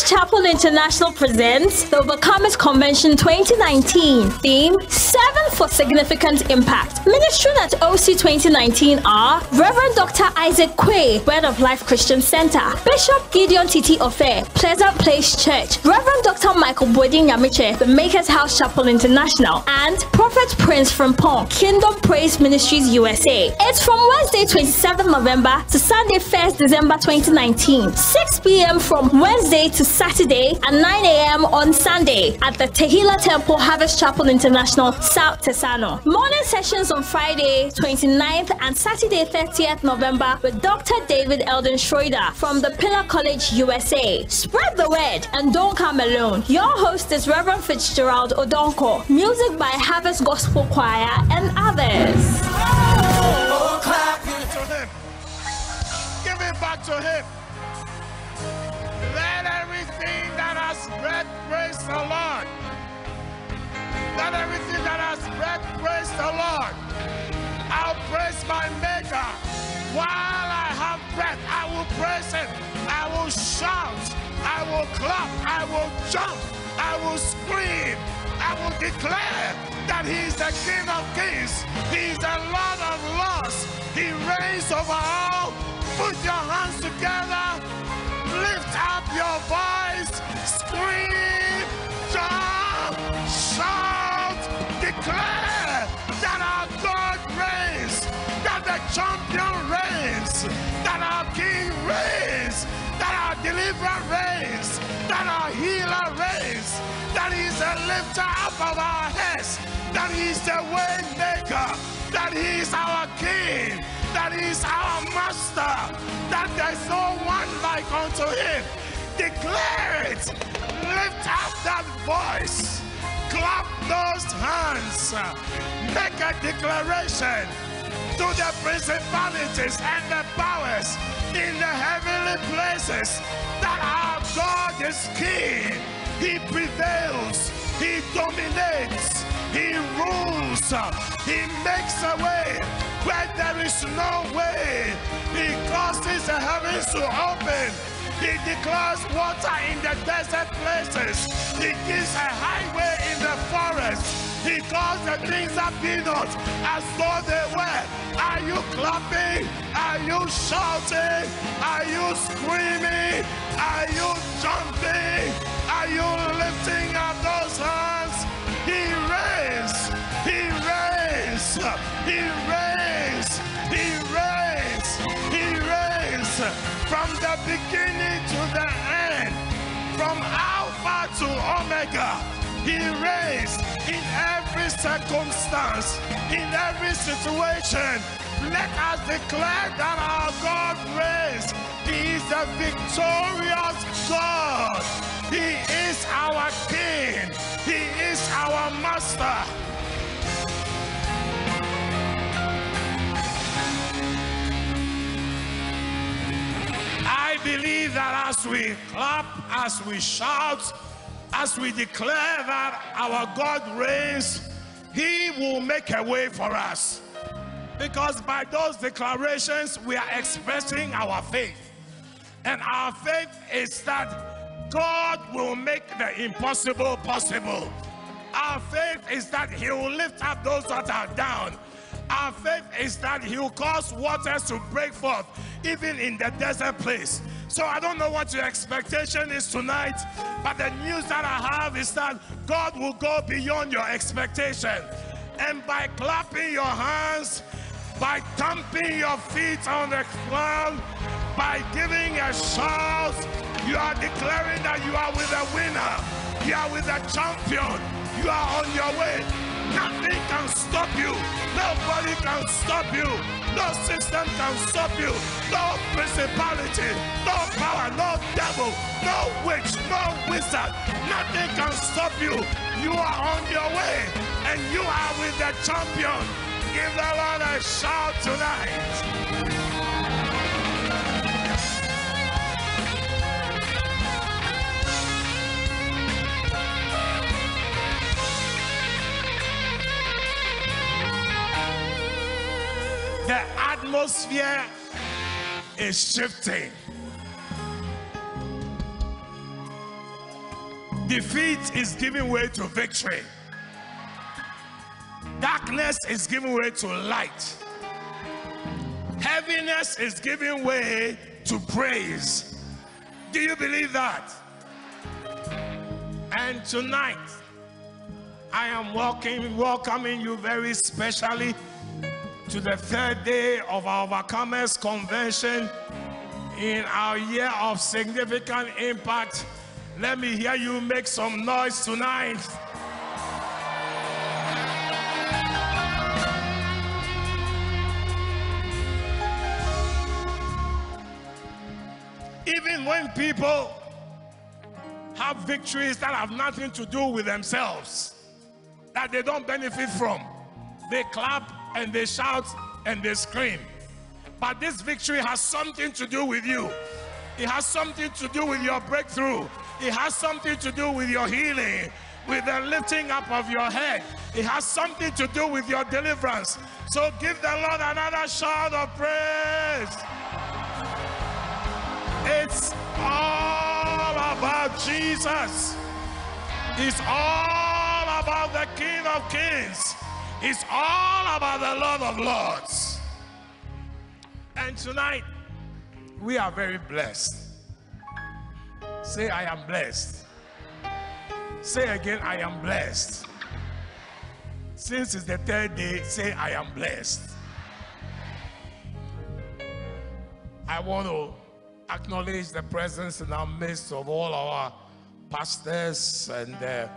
Harvest Chapel International presents the Overcomers Convention 2019. Theme Seven for Significant Impact. Ministering at OC 2019 are Reverend Dr. Isaac Quay, Bread of Life Christian Center, Bishop Gideon Titi Ofei, Pleasant Place Church, Reverend Dr. Michael Bodin Yamiche, The Makers House Chapel International, and Prophet Prince Frimpong, Kingdom Praise Ministries USA. It's from Wednesday 27 November to Sunday 1st December 2019, 6 p.m. from Wednesday to Saturday and 9 a.m. on Sunday at the Tehillah Temple Harvest Chapel International, South Tesano. Morning sessions on Friday 29th and Saturday 30th November with Dr. David Eldon Schroeder from the Pillar College USA. Spread the word and don't come alone. Your host is Reverend Fitzgerald Odonkor. Music by Harvest Gospel Choir and others. Oh, him. Give it back to him. That has breath praise the Lord. Let everything that has breath praise the Lord. I'll praise my Maker. While I have breath, I will praise Him. I will shout. I will clap. I will jump. I will scream. I will declare that He is the King of Kings. He is the Lord of Lords. He reigns over all. Put your hands together. Your voice. Scream. Jump. Shout. Declare that our God reigns. That the champion reigns. That our King reigns. That our deliverer reigns. That our healer reigns. That He is the lifter up of our heads. That He is the way maker. That He is our King. That He is our Master. That there's no one like unto Him. Declare it. Lift up that voice. Clap those hands. Make a declaration to the principalities and the powers in the heavenly places that our God is king. He prevails, he dominates, he rules, he makes a way where there is no way. He causes the heavens to open. He declares water in the desert places. He gives a highway in the forest. He calls the things that be not as though they were. Are you clapping? Are you shouting? Are you screaming? Are you jumping? Are you lifting up those hands? He reigns. He reigns. Beginning to the end. From Alpha to Omega. He reigns in every circumstance, in every situation. Let us declare that our God reigns. He is the victorious God. He is our King. He is our Master. Believe that as we clap, as we shout, as we declare that our God reigns, He will make a way for us. Because by those declarations, we are expressing our faith. And our faith is that God will make the impossible possible. Our faith is that He will lift up those that are down. Our faith is that He will cause waters to break forth, even in the desert place. So I don't know what your expectation is tonight, but the news that I have is that God will go beyond your expectation. And by clapping your hands, by thumping your feet on the ground, by giving a shout, you are declaring that you are with a winner. You are with a champion. You are on your way. Nothing can stop you. Nobody can stop you. No system can stop you. No principality, no power, no devil, no witch, no wizard. Nothing can stop you. You are on your way and you are with the champion. Give the Lord a shout tonight. The atmosphere is shifting. Defeat is giving way to victory. Darkness is giving way to light. Heaviness is giving way to praise. Do you believe that? And tonight, I am walking, welcoming you very specially to the third day of our Overcomers Convention in our year of significant impact. Let me hear you make some noise tonight. Even when people have victories that have nothing to do with themselves, that they don't benefit from, they clap and they shout and they scream. But this victory has something to do with you. It has something to do with your breakthrough. It has something to do with your healing, with the lifting up of your head. It has something to do with your deliverance. So give the Lord another shout of praise. It's all about Jesus. It's all about the King of Kings. It's all about the Lord of Lords. And tonight, we are very blessed. Say, I am blessed. Say again, I am blessed. Since it's the third day, say, I am blessed. I want to acknowledge the presence in our midst of all our pastors and uh,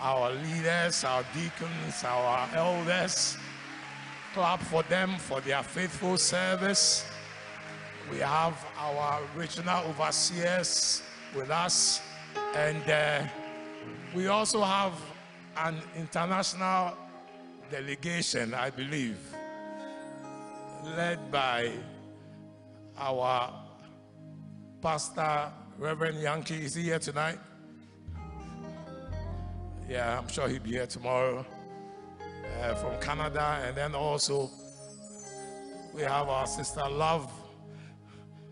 our leaders, our deacons, our elders. Clap for them for their faithful service. We have our regional overseers with us, and uh, we also have an international delegation, I believe, led by our pastor, Reverend Yankee. Is he here tonight? Yeah, I'm sure he'll be here tomorrow uh, from Canada. And then also, we have our sister Love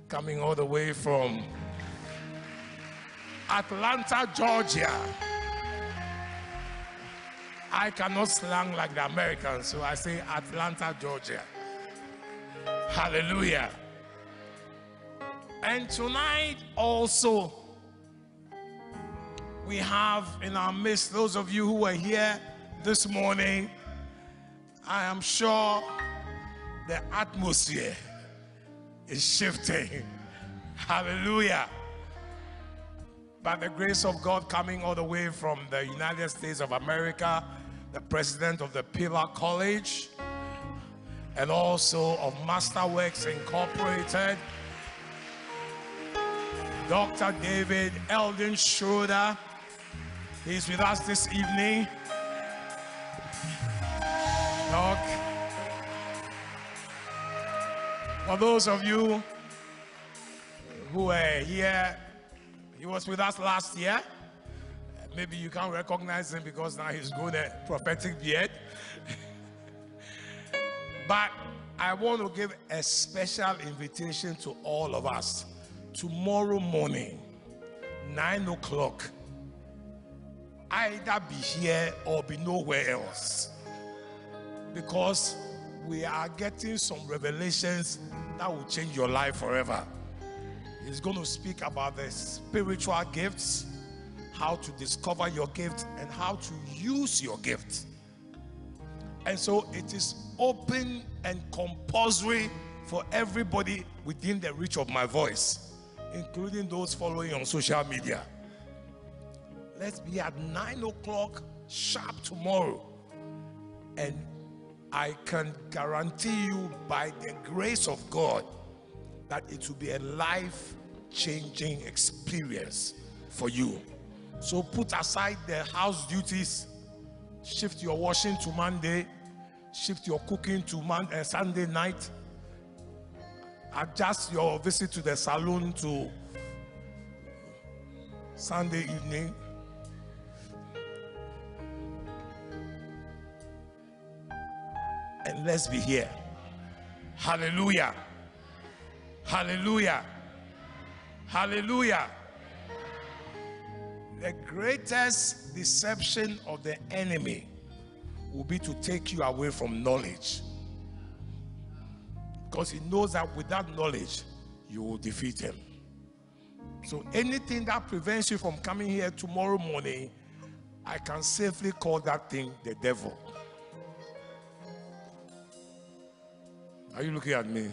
coming all the way from Atlanta, Georgia. I cannot slang like the Americans, so I say Atlanta, Georgia. Hallelujah. And tonight also, we have in our midst those of you who are here this morning. I am sure the atmosphere is shifting. Hallelujah. By the grace of God coming all the way from the United States of America, the president of the Pillar College, and also of Masterworks Incorporated, Dr. David Eldon Schroeder, He's with us this evening. Doc. For those of you who were here, he was with us last year. Maybe you can't recognize him because now he's grown a prophetic beard. but I want to give a special invitation to all of us. Tomorrow morning, 9 o'clock, either be here or be nowhere else. Because we are getting some revelations that will change your life forever. He's going to speak about the spiritual gifts, how to discover your gift, and how to use your gift. And so it is open and compulsory for everybody within the reach of my voice, including those following on social media. Let's be at nine o'clock sharp tomorrow. And I can guarantee you, by the grace of God, that it will be a life changing experience for you. So put aside the house duties, shift your washing to Monday, shift your cooking to Monday, uh, Sunday night, adjust your visit to the saloon to Sunday evening and let's be here. Hallelujah. Hallelujah. Hallelujah. The greatest deception of the enemy will be to take you away from knowledge. Because he knows that without knowledge, you will defeat him. So anything that prevents you from coming here tomorrow morning, I can safely call that thing the devil. Are you looking at me?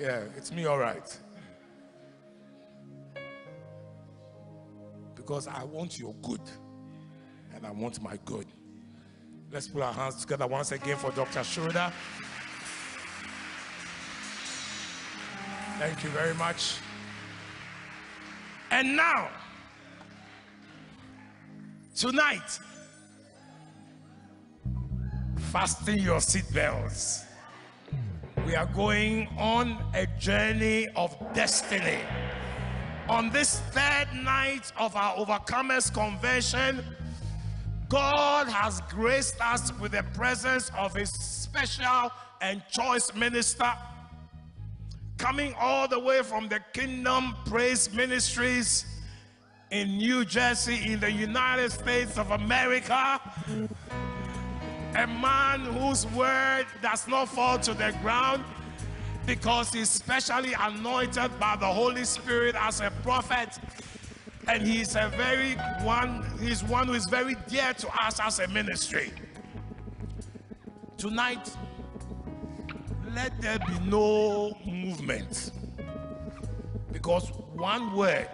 Yeah, it's me, all right. Because I want your good and I want my good. Let's put our hands together once again for Dr. Schroeder. Thank you very much. And now, tonight, fasten your seatbelts. We are going on a journey of destiny. On this third night of our Overcomers Convention, God has graced us with the presence of His special and choice minister coming all the way from the Kingdom Praise Ministries in New Jersey, in the United States of America. A man whose word does not fall to the ground because he's specially anointed by the Holy Spirit as a prophet. And he's a very one, he's one who is very dear to us as a ministry. Tonight, let there be no movement. Because one word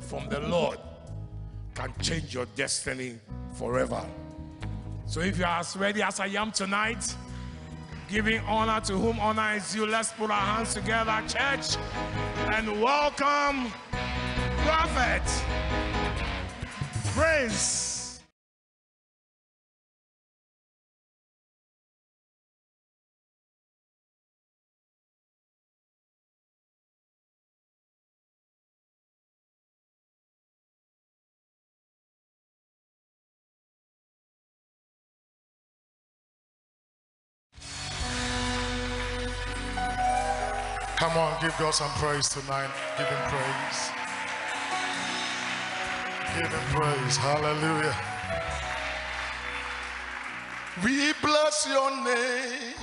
from the Lord can change your destiny forever. So if you're as ready as I am tonight, giving honor to whom honor is due, let's put our hands together, church, and welcome Prophet Prince. Give God some praise tonight. Give him praise. Give him praise. Hallelujah. We bless your name,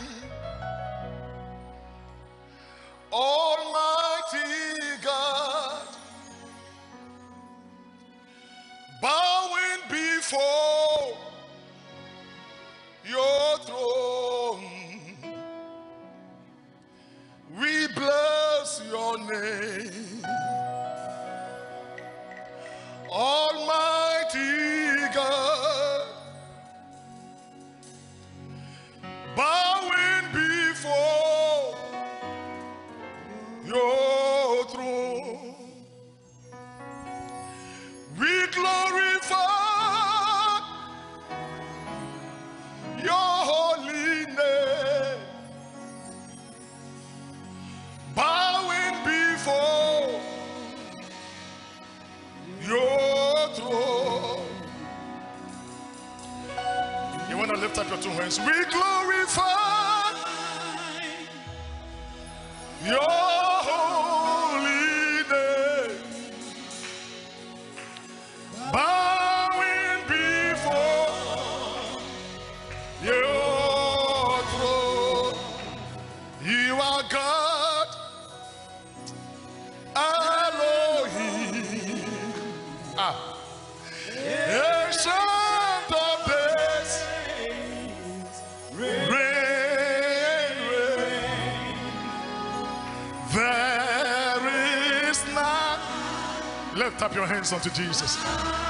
Almighty God, bowing before your name, Almighty Up your two hands. We glorify your Up your hands unto Jesus.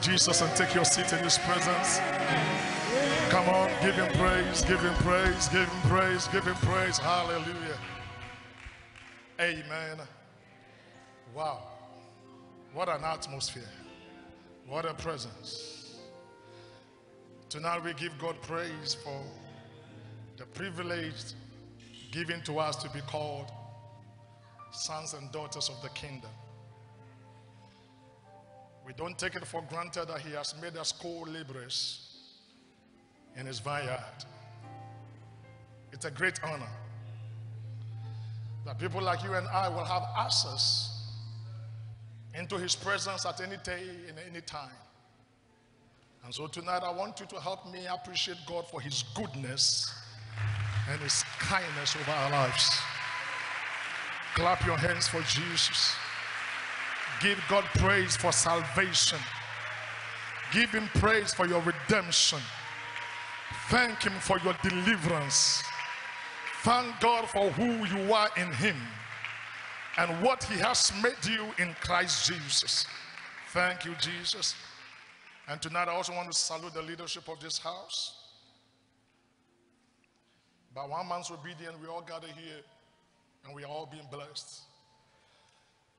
Jesus and take your seat in his presence. Come on, give him praise, give him praise, give him praise, give him praise. Hallelujah. Amen. Wow. What an atmosphere. What a presence. Tonight we give God praise for the privilege given to us to be called sons and daughters of the kingdom. We don't take it for granted that He has made us co laborers in His vineyard. It's a great honor that people like you and I will have access into His presence at any day, in any time. And so tonight, I want you to help me appreciate God for His goodness and His kindness over our lives. Clap your hands for Jesus. Give God praise for salvation. Give Him praise for your redemption. Thank Him for your deliverance. Thank God for who you are in Him and what He has made you in Christ Jesus. Thank you, Jesus. And tonight, I also want to salute the leadership of this house. By one man's obedience, we all gather here and we are all being blessed.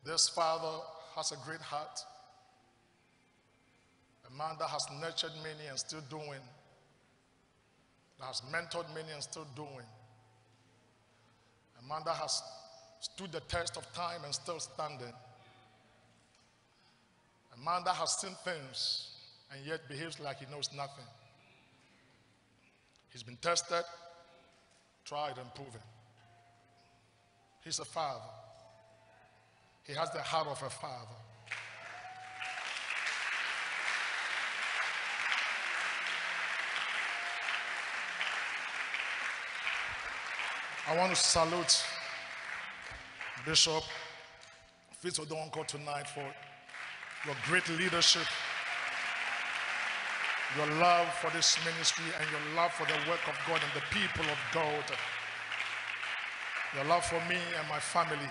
This father has a great heart, a man that has nurtured many and still doing, that has mentored many and still doing, a man that has stood the test of time and still standing, a man that has seen things and yet behaves like he knows nothing. He's been tested, tried, and proven. He's a father. He has the heart of a father. I want to salute Bishop Fitz Odonkor tonight for your great leadership, your love for this ministry, and your love for the work of God and the people of God. Your love for me and my family.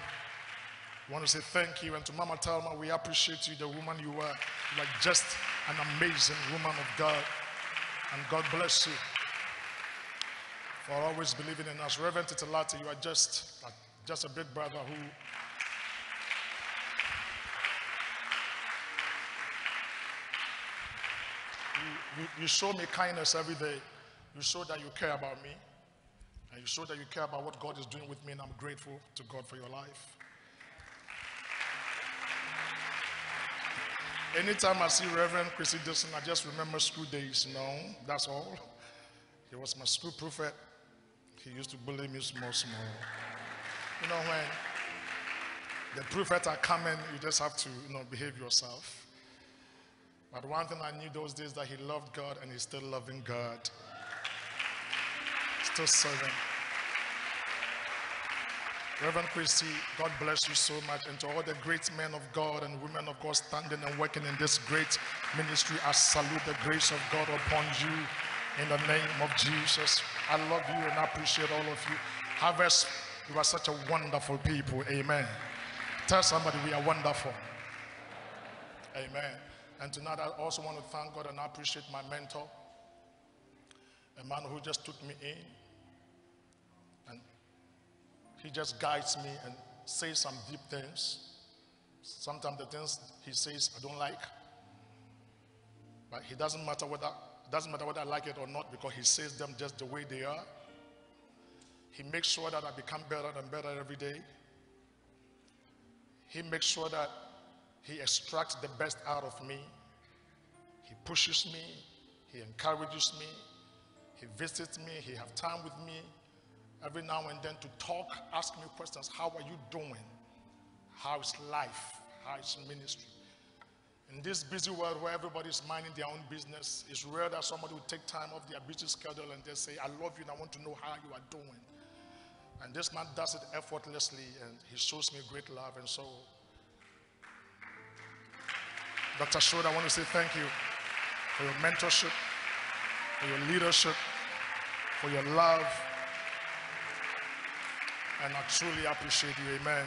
Want to say thank you. And to Mama Talma, we appreciate you, the woman you are. Are just an amazing woman of God. And God bless you for always believing in us. Reverend Titilati, you are just, just a big brother who you, you show me kindness every day. You show that you care about me. And you show that you care about what God is doing with me, and I'm grateful to God for your life. Anytime I see Reverend Chrissy Dixon, I just remember school days, you know, that's all. He was my school prophet. He used to bully me small, small. You know, when the prophets are coming, you just have to, you know, behave yourself. But one thing I knew those days that he loved God and he's still loving God. Still serving. Reverend Christy, God bless you so much. And to all the great men of God and women of God standing and working in this great ministry, I salute the grace of God upon you in the name of Jesus. I love you and I appreciate all of you. Harvest, you are such a wonderful people. Amen. Tell somebody we are wonderful. Amen. And tonight I also want to thank God and I appreciate my mentor, a man who just took me in. He just guides me and says some deep things. Sometimes the things he says I don't like. But he doesn't matter whether it doesn't matter whether I like it or not because he says them just the way they are. He makes sure that I become better and better every day. He makes sure that he extracts the best out of me. He pushes me. He encourages me. He visits me. He has time with me every now and then to talk, ask me questions. How are you doing? How is life? How is ministry? In this busy world where everybody's minding their own business, it's rare that somebody will take time off their busy schedule and just say, I love you and I want to know how you are doing. And this man does it effortlessly and he shows me great love. And so, Dr. Schroeder, I want to say thank you for your mentorship, for your leadership, for your love. And I truly appreciate you. Amen.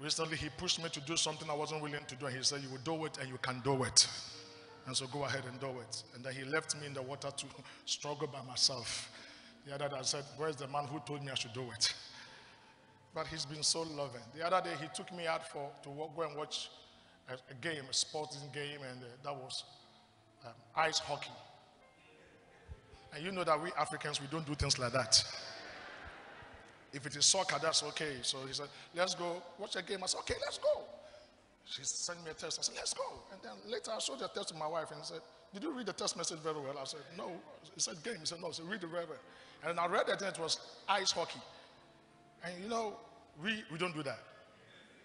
Recently, he pushed me to do something I wasn't willing to do. And he said, You will do it and you can do it. And so go ahead and do it. And then he left me in the water to struggle by myself. The other day I said, Where's the man who told me I should do it? But he's been so loving. The other day he took me out for to go and watch a, a game, a sporting game, and uh, that was um, ice hockey. And you know that we Africans, we don't do things like that. If it is soccer, that's okay. So he said, let's go watch a game. I said, okay, let's go. She sent me a text. I said, let's go. And then later I showed the text to my wife and he said, did you read the text message very well? I said, no. He said, game. He said, no. He said, read it very well. And I read it and it was ice hockey. And you know, we, we don't do that.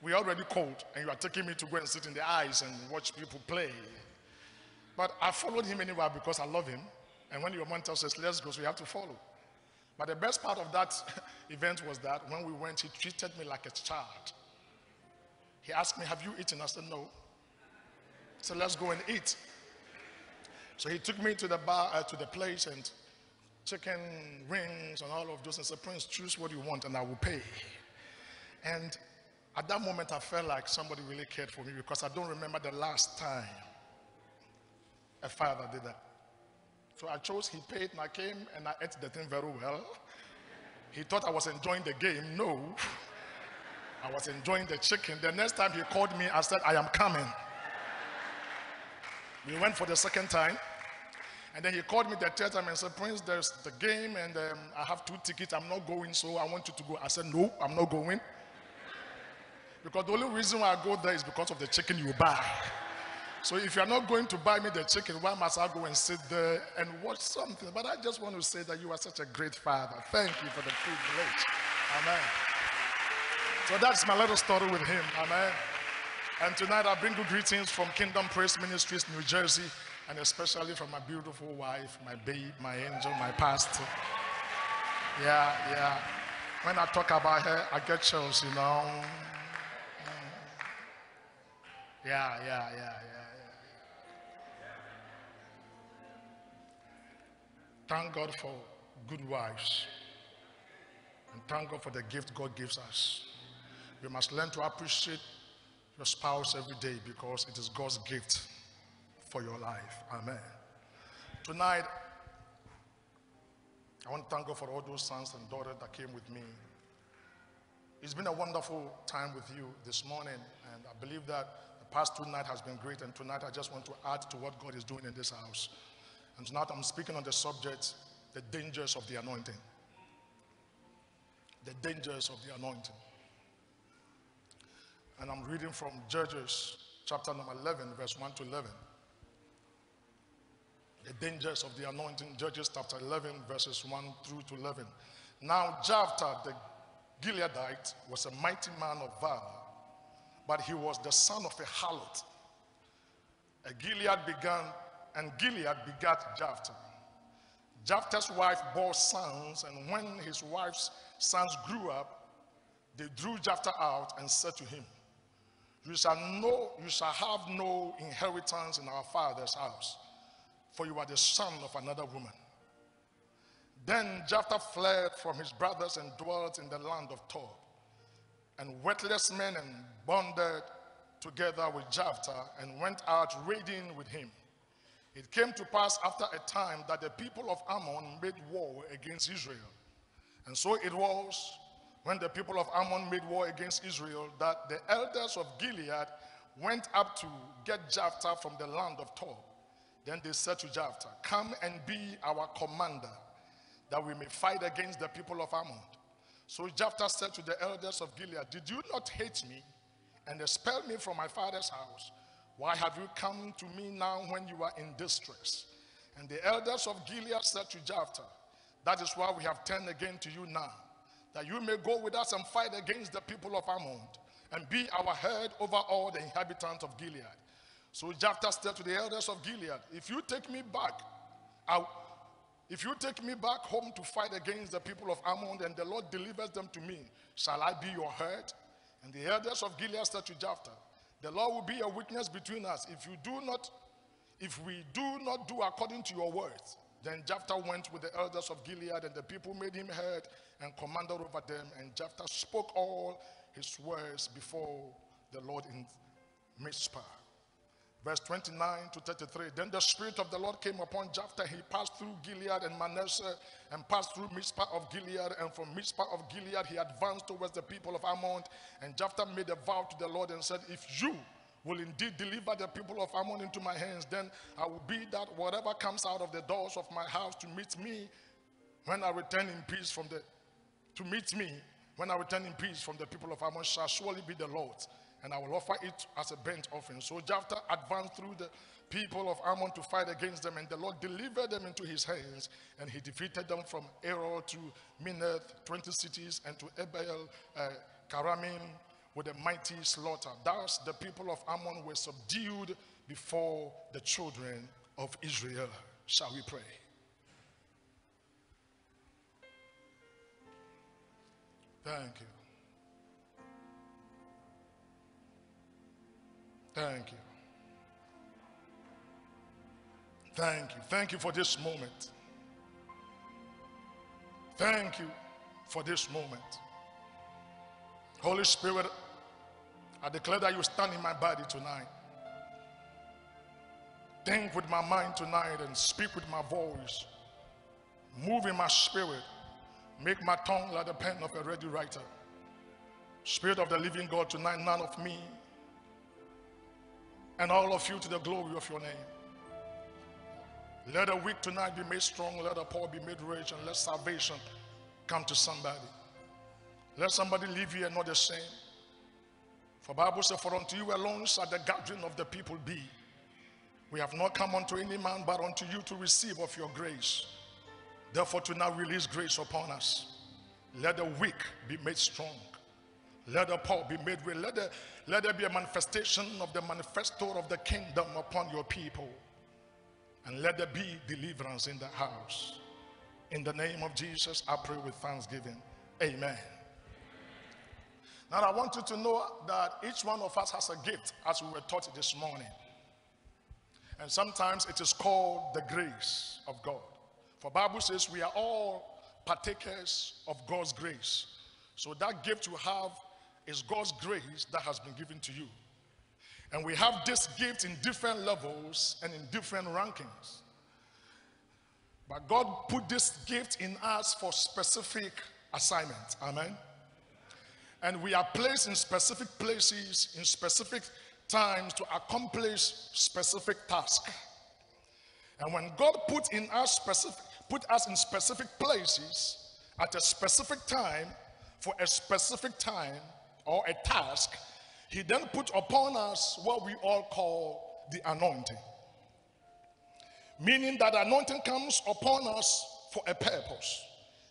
We're already cold and you are taking me to go and sit in the ice and watch people play. But I followed him anyway because I love him. And when your mom tells us, let's go, so you have to follow. But the best part of that event was that when we went, he treated me like a child. He asked me, Have you eaten? I said, No. So let's go and eat. So he took me to the bar, uh, to the place, and chicken wings and all of those, and said, Prince, choose what you want, and I will pay. And at that moment, I felt like somebody really cared for me because I don't remember the last time a father did that. So I chose, he paid, and I came and I ate the thing very well. He thought I was enjoying the game. No. I was enjoying the chicken. The next time he called me, I said, I am coming. We went for the second time. And then he called me the third time and said, Prince, there's the game and um, I have two tickets. I'm not going, so I want you to go. I said, No, I'm not going. Because the only reason why I go there is because of the chicken you buy. So if you're not going to buy me the chicken, why must I go and sit there and watch something? But I just want to say that you are such a great father. Thank you for the privilege. Amen. So that's my little story with him. Amen. And tonight I bring you greetings from Kingdom Praise Ministries, New Jersey, and especially from my beautiful wife, my babe, my angel, my pastor. Yeah, yeah. When I talk about her, I get chills, you know. Mm. Yeah, yeah, yeah, yeah. Thank God for good wives. And thank God for the gift God gives us. You must learn to appreciate your spouse every day because it is God's gift for your life. Amen. Tonight, I want to thank God for all those sons and daughters that came with me. It's been a wonderful time with you this morning, and I believe that the past two nights has been great. And tonight, I just want to add to what God is doing in this house. And tonight I'm speaking on the subject, the dangers of the anointing. The dangers of the anointing. And I'm reading from Judges chapter number 11, verse 1 to 11. The dangers of the anointing, Judges chapter 11, verses 1 through to 11. Now, Jephthah the Gileadite was a mighty man of valor, but he was the son of a harlot. A Gilead began and Gilead begat Jephthah. Jephthah's wife bore sons, and when his wife's sons grew up, they drew Jephthah out and said to him, you shall, know, you shall have no inheritance in our father's house, for you are the son of another woman. Then Jephthah fled from his brothers and dwelt in the land of Tob. And worthless men and bonded together with Jephthah and went out raiding with him. It came to pass after a time that the people of Ammon made war against Israel. And so it was when the people of Ammon made war against Israel that the elders of Gilead went up to get Jephthah from the land of Tob. Then they said to Jephthah, Come and be our commander, that we may fight against the people of Ammon. So Jephthah said to the elders of Gilead, Did you not hate me and expel me from my father's house? Why have you come to me now when you are in distress? And the elders of Gilead said to Jephthah, That is why we have turned again to you now, that you may go with us and fight against the people of Ammon. and be our head over all the inhabitants of Gilead. So Jephthah said to the elders of Gilead, If you take me back, I, if you take me back home to fight against the people of Ammon, and the Lord delivers them to me, shall I be your head? And the elders of Gilead said to Jephthah, The Lord will be a witness between us. If you do not, if we do not do according to your words, then Jephthah went with the elders of Gilead, and the people made him head and commander over them. And Jephthah spoke all his words before the Lord in Mizpah. Verse 29 to 33. Then the Spirit of the Lord came upon Jephthah. He passed through Gilead and Manasseh and passed through Mizpah of Gilead. And from Mizpah of Gilead, he advanced towards the people of Ammon. And Jephthah made a vow to the Lord and said, If you will indeed deliver the people of Ammon into my hands, then I will be that whatever comes out of the doors of my house to meet me when I return in peace from the to meet me when I return in peace from the people of Ammon shall surely be the Lord's, and I will offer it as a burnt offering. So Jephthah advanced through the people of Ammon to fight against them, and the Lord delivered them into his hands, and he defeated them from Aroer to Minnith, 20 cities, and to Abel uh, Keramim with a mighty slaughter. Thus the people of Ammon were subdued before the children of Israel. Shall we pray? Thank you. Thank you. Thank you. Thank you for this moment. Thank you for this moment. Holy Spirit, I declare that you stand in my body tonight. Think with my mind tonight and speak with my voice. Move in my spirit Make my tongue like the pen of a ready writer. Spirit of the living God, tonight, none of me and all of you to the glory of your name. Let the weak tonight be made strong, let the poor be made rich, and let salvation come to somebody. Let somebody leave here not the same. For Bible says, For unto you alone shall the gathering of the people be. We have not come unto any man, but unto you to receive of your grace. Therefore, to now release grace upon us. Let the weak be made strong. Let the poor be made well. Let, the, let there be a manifestation of the manifesto of the kingdom upon your people. And let there be deliverance in the house. In the name of Jesus, I pray with thanksgiving. Amen. Now, I want you to know that each one of us has a gift, as we were taught this morning. And sometimes it is called the grace of God. For Bible says we are all partakers of God's grace. So that gift you have is God's grace that has been given to you. And we have this gift in different levels and in different rankings. But God put this gift in us for specific assignment. Amen. And we are placed in specific places, in specific times to accomplish specific tasks. And when God put in us specific put us in specific places at a specific time for a specific time or a task, he then put upon us what we all call the anointing. Meaning that anointing comes upon us for a purpose.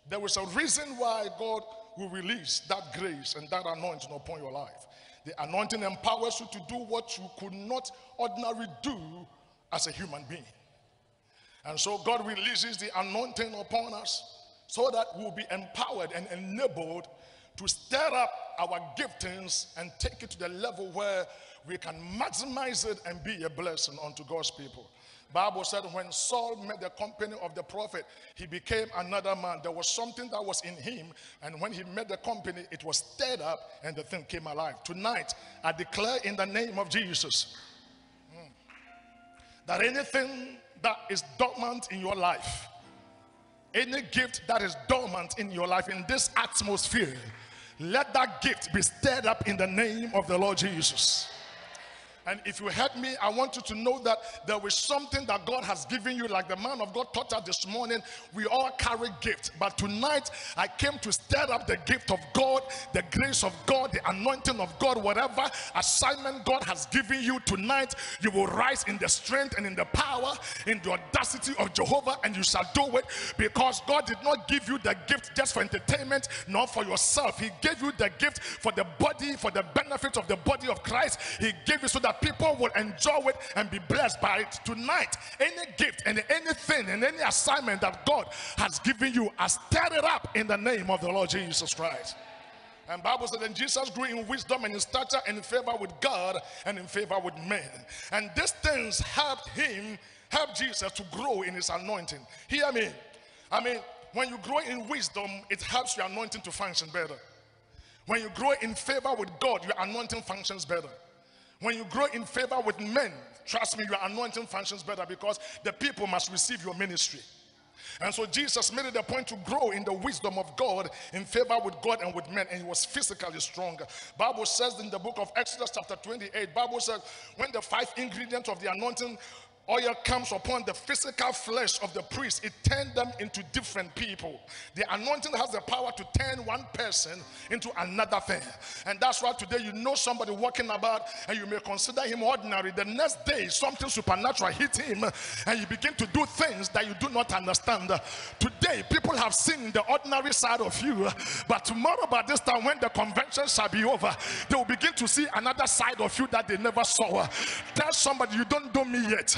There is a reason why God will release that grace and that anointing upon your life. The anointing empowers you to do what you could not ordinarily do as a human being. And so God releases the anointing upon us so that we'll be empowered and enabled to stir up our giftings and take it to the level where we can maximize it and be a blessing unto God's people. Bible said when Saul met the company of the prophet, he became another man. There was something that was in him, and when he met the company, it was stirred up and the thing came alive. Tonight, I declare in the name of Jesus hmm, that anything that is dormant in your life, any gift that is dormant in your life in this atmosphere, let that gift be stirred up in the name of the Lord Jesus. And if you heard me, I want you to know that there is something that God has given you, like the man of God taught us this morning. We all carry gifts, but tonight I came to stir up the gift of God, the grace of God, the anointing of God, whatever assignment God has given you tonight, you will rise in the strength and in the power, in the audacity of Jehovah, and you shall do it because God did not give you the gift just for entertainment, nor for yourself. He gave you the gift for the body, for the benefit of the body of Christ. He gave it so that people will enjoy it and be blessed by it. Tonight, any gift and anything and any assignment that God has given you, I stir it up in the name of the Lord Jesus Christ. And Bible said, and Jesus grew in wisdom and in stature and in favor with God and in favor with men. And these things helped him, help Jesus to grow in his anointing. Hear me. I mean, when you grow in wisdom, it helps your anointing to function better. When you grow in favor with God, your anointing functions better. When you grow in favor with men, trust me, your anointing functions better because the people must receive your ministry. And so Jesus made it a point to grow in the wisdom of God, in favor with God and with men, and he was physically stronger. Bible says in the book of Exodus chapter 28, Bible says when the five ingredients of the anointing oil comes upon the physical flesh of the priest, it turned them into different people. The anointing has the power to turn one person into another thing. And that's why today you know somebody walking about and you may consider him ordinary. The next day, something supernatural hit him and you begin to do things that you do not understand. Today, people have seen the ordinary side of you, but tomorrow, by this time, when the convention shall be over, they will begin to see another side of you that they never saw. Tell somebody you don't know me yet.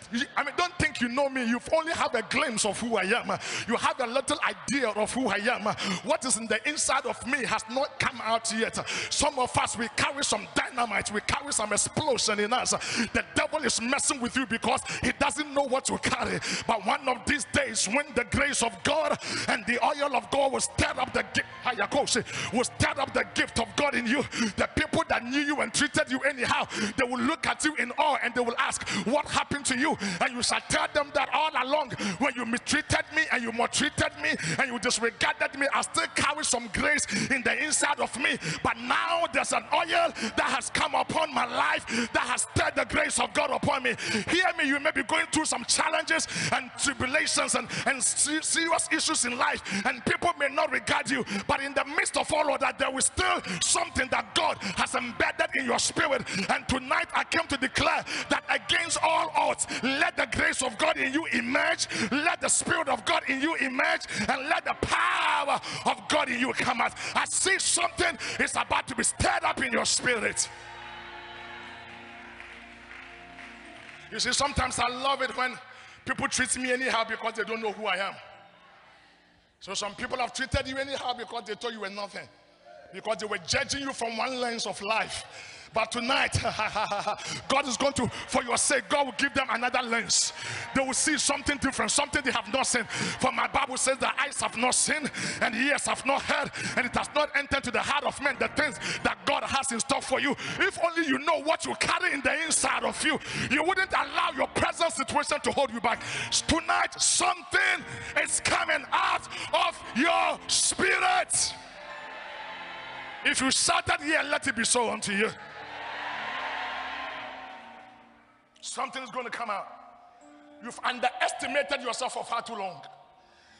I mean, don't think you know me. You've only have a glimpse of who I am. You have a little idea of who I am. What is in the inside of me has not come out yet. Some of us, we carry some dynamite, we carry some explosion in us. The devil is messing with you because he doesn't know what to carry. But one of these days, when the grace of God and the oil of God will stir up the gift, will stir up the gift of God in you, the people that knew you and treated you anyhow, they will look at you in awe and they will ask, What happened to you? And you shall tell them that all along when you mistreated me and you maltreated me and you disregarded me, I still carry some grace in the inside of me. But now there's an oil that has come upon my life that has stirred the grace of God upon me. Hear me, you may be going through some challenges and tribulations and, and serious issues in life, and people may not regard you, but in the midst of all of that, there is still something that God has embedded in your spirit. And tonight I came to declare that against all odds, let the grace of God in you emerge. Let the Spirit of God in you emerge. And let the power of God in you come out. I see something is about to be stirred up in your spirit. You see, sometimes I love it when people treat me anyhow because they don't know who I am. So some people have treated you anyhow because they thought you were nothing. Because they were judging you from one lens of life. But tonight, God is going to, for your sake, God will give them another lens. They will see something different, something they have not seen. For my Bible says the eyes have not seen and ears have not heard, and it has not entered to the heart of men the things that God has in store for you. If only you know what you carry in the inside of you, you wouldn't allow your present situation to hold you back. Tonight, something is coming out of your spirit. If you started here, let it be so unto you. Something is going to come out. You've underestimated yourself for far too long.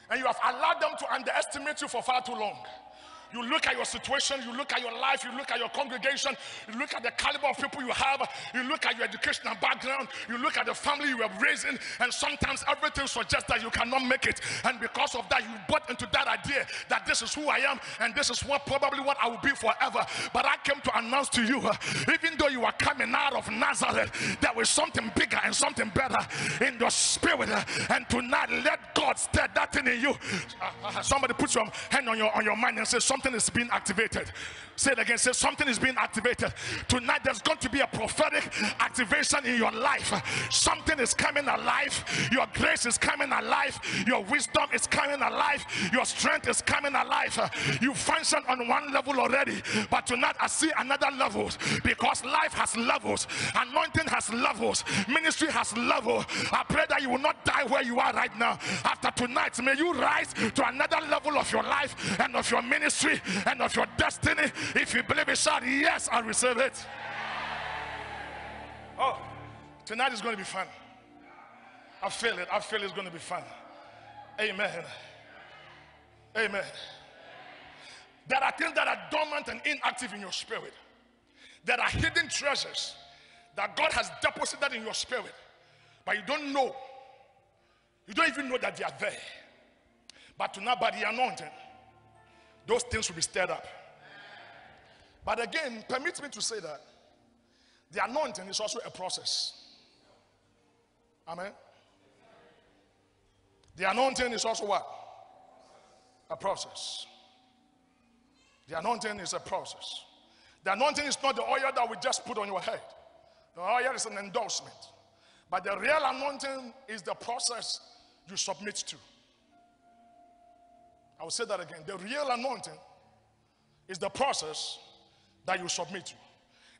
And you have allowed them to underestimate you for far too long. You look at your situation, you look at your life, you look at your congregation, you look at the caliber of people you have, you look at your educational background, you look at the family you were raised in, and sometimes everything suggests that you cannot make it. And because of that, you bought into that idea that this is who I am and this is what probably what I will be forever. But I came to announce to you, uh, even though you are coming out of Nazareth, there was something bigger and something better in your spirit. Uh, and tonight, let God stir that thing in you. Uh, somebody put your hand on your on your mind and say something something is being activated. Say it again. Say something is being activated. Tonight there's going to be a prophetic activation in your life. Something is coming alive. Your grace is coming alive. Your wisdom is coming alive. Your strength is coming alive. You function on one level already, but tonight I see another level because life has levels. Anointing has levels. Ministry has level. I pray that you will not die where you are right now. After tonight, may you rise to another level of your life and of your ministry and of your destiny if you believe it, shout, Yes, I receive it. Oh, tonight is going to be fun. I feel it. I feel it's going to be fun. Amen. Amen. There are things that are dormant and inactive in your spirit. There are hidden treasures that God has deposited in your spirit, but you don't know. You don't even know that they are there. But tonight, by the anointing, those things will be stirred up. But again, permit me to say that the anointing is also a process. Amen. The anointing is also what? A process. The anointing is a process. The anointing is not the oil that we just put on your head. The oil is an endorsement. But the real anointing is the process you submit to. I will say that again. The real anointing is the process that you submit to.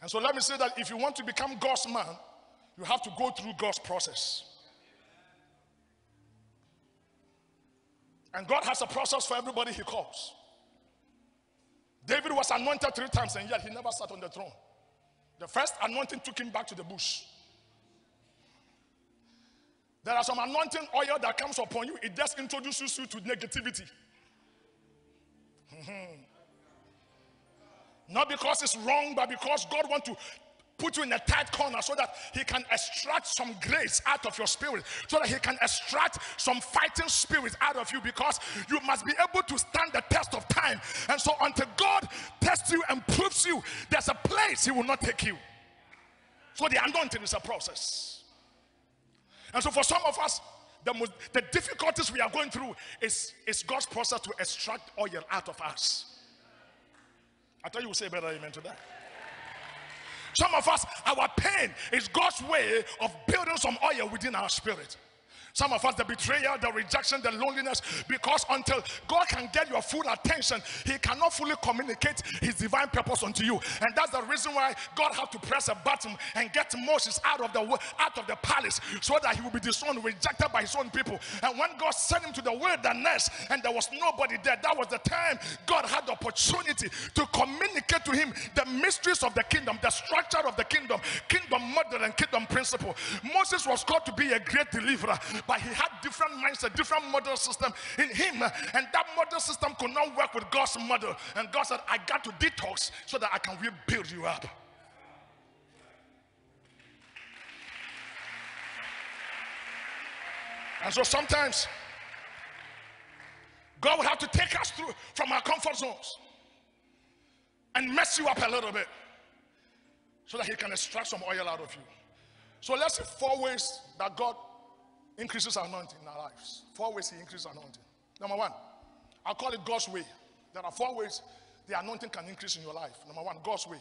And so let me say that if you want to become God's man, you have to go through God's process. And God has a process for everybody he calls. David was anointed three times and yet he never sat on the throne. The first anointing took him back to the bush. There are some anointing oil that comes upon you, it just introduces you to negativity. Not because it's wrong, but because God wants to put you in a tight corner so that he can extract some grace out of your spirit, so that he can extract some fighting spirit out of you because you must be able to stand the test of time. And so, until God tests you and proves you, there's a place he will not take you. So, the anointing is a process. And so, for some of us, the, most, the difficulties we are going through is, is God's process to extract oil out of us. I thought you would say better amen to that. Some of us, our pain is God's way of building some oil within our spirit. Some of us, the betrayal, the rejection, the loneliness, because until God can get your full attention, He cannot fully communicate His divine purpose unto you. And that's the reason why God had to press a button and get Moses out of the out of the palace so that he would be disowned, rejected by his own people. And when God sent him to the wilderness and there was nobody there, that was the time God had the opportunity to communicate to him the mysteries of the kingdom, the structure of the kingdom, kingdom model and kingdom principle. Moses was called to be a great deliverer but he had different mindset, different model system in him, and that model system could not work with God's model. And God said, I got to detox so that I can rebuild you up. And so sometimes God will have to take us through from our comfort zones and mess you up a little bit so that He can extract some oil out of you. So let's see four ways that God increases anointing in our lives. Four ways he increases anointing. Number one, i call it God's way. There are four ways the anointing can increase in your life. Number one, God's way.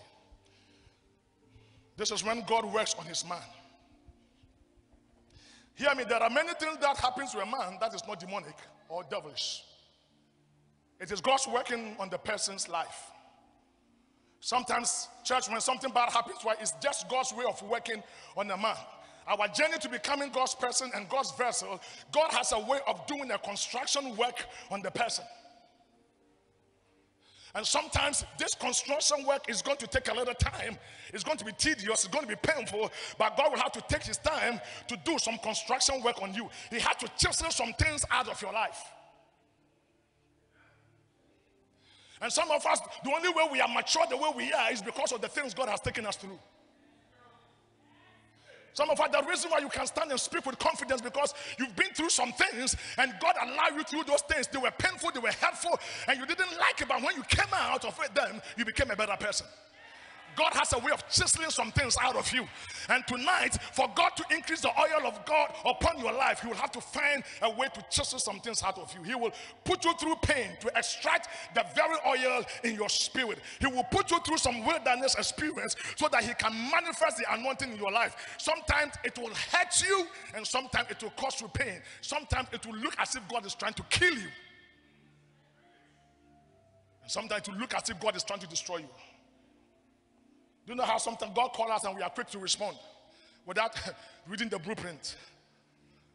This is when God works on his man. Hear me, there are many things that happens to a man that is not demonic or devilish. It is God's working on the person's life. Sometimes, church, when something bad happens, why it's just God's way of working on a man our journey to becoming God's person and God's vessel, God has a way of doing a construction work on the person. And sometimes this construction work is going to take a little time. It's going to be tedious. It's going to be painful. But God will have to take his time to do some construction work on you. He had to chisel some things out of your life. And some of us, the only way we are mature the way we are is because of the things God has taken us through. Some of us, the reason why you can stand and speak with confidence because you've been through some things and God allowed you through those things. They were painful, they were hurtful, and you didn't like it. But when you came out of it, then you became a better person. God has a way of chiseling some things out of you. And tonight, for God to increase the oil of God upon your life, He will have to find a way to chisel some things out of you. He will put you through pain to extract the very oil in your spirit. He will put you through some wilderness experience so that He can manifest the anointing in your life. Sometimes it will hurt you, and sometimes it will cause you pain. Sometimes it will look as if God is trying to kill you. And sometimes it will look as if God is trying to destroy you. Do you know how sometimes God calls us and we are quick to respond without reading the blueprint?